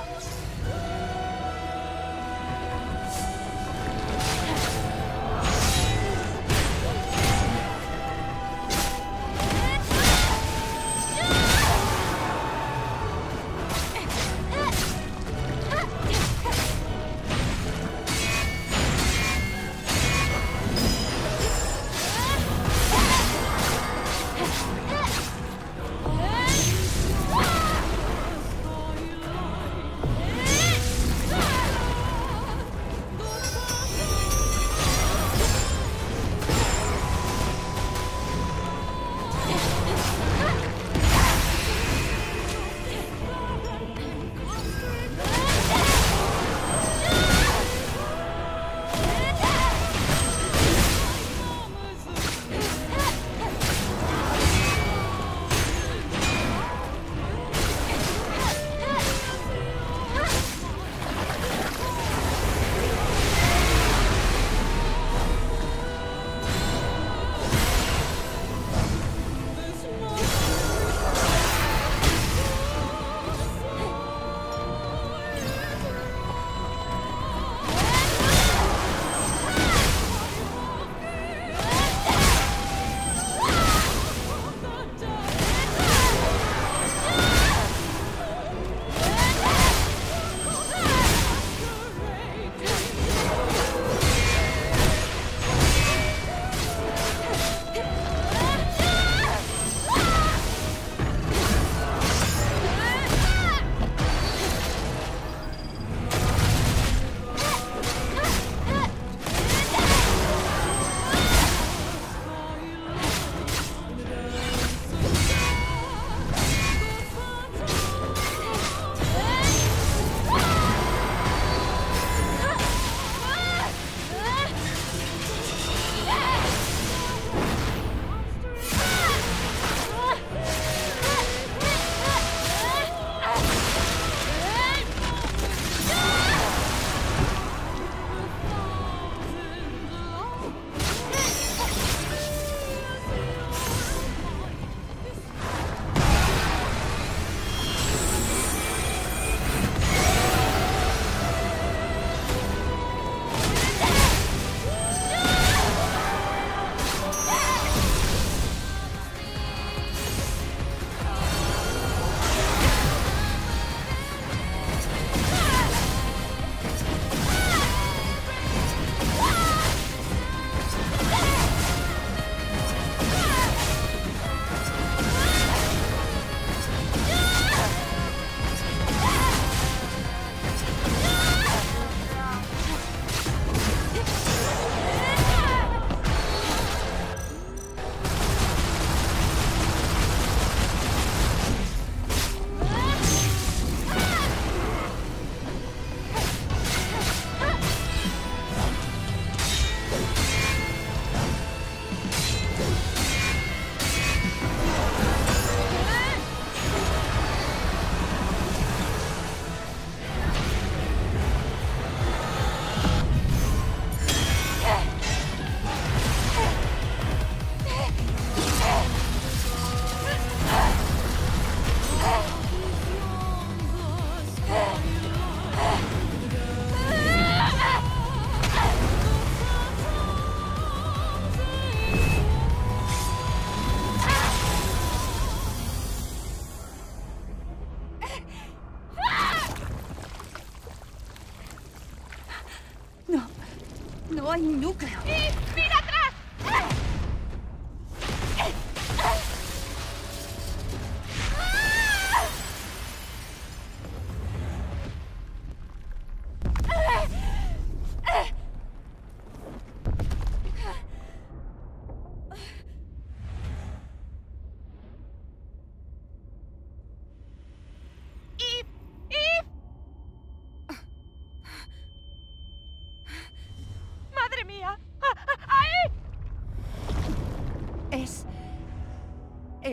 genug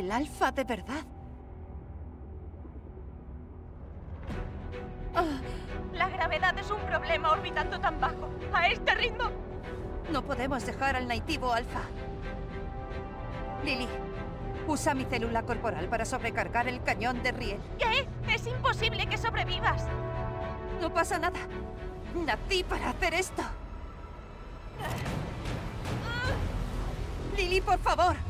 el alfa de verdad. La gravedad es un problema orbitando tan bajo. A este ritmo. No podemos dejar al naitivo alfa. Lily, usa mi célula corporal para sobrecargar el cañón de Riel. ¿Qué? Es imposible que sobrevivas. No pasa nada. Nací para hacer esto. Lily, por favor.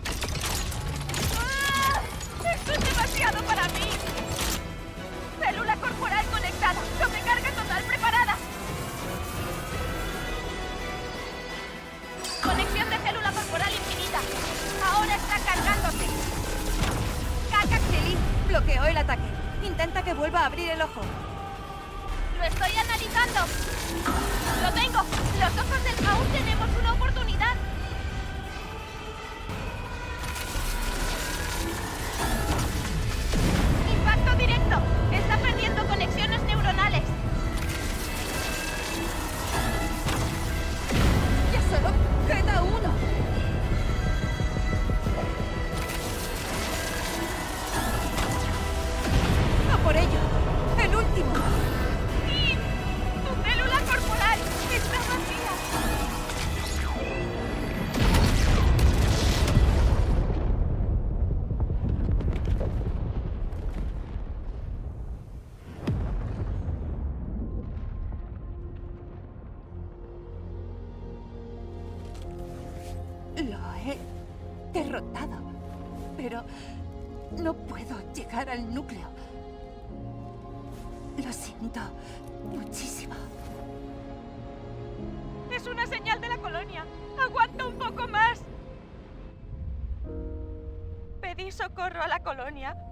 Socorro a la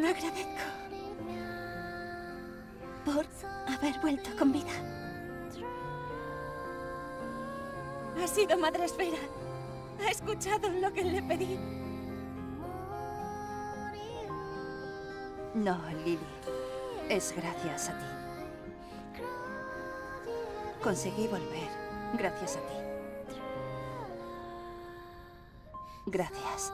Te lo agradezco. Por haber vuelto con vida. Ha sido Madre Esfera. Ha escuchado lo que le pedí. No, Lily. Es gracias a ti. Conseguí volver gracias a ti. Gracias.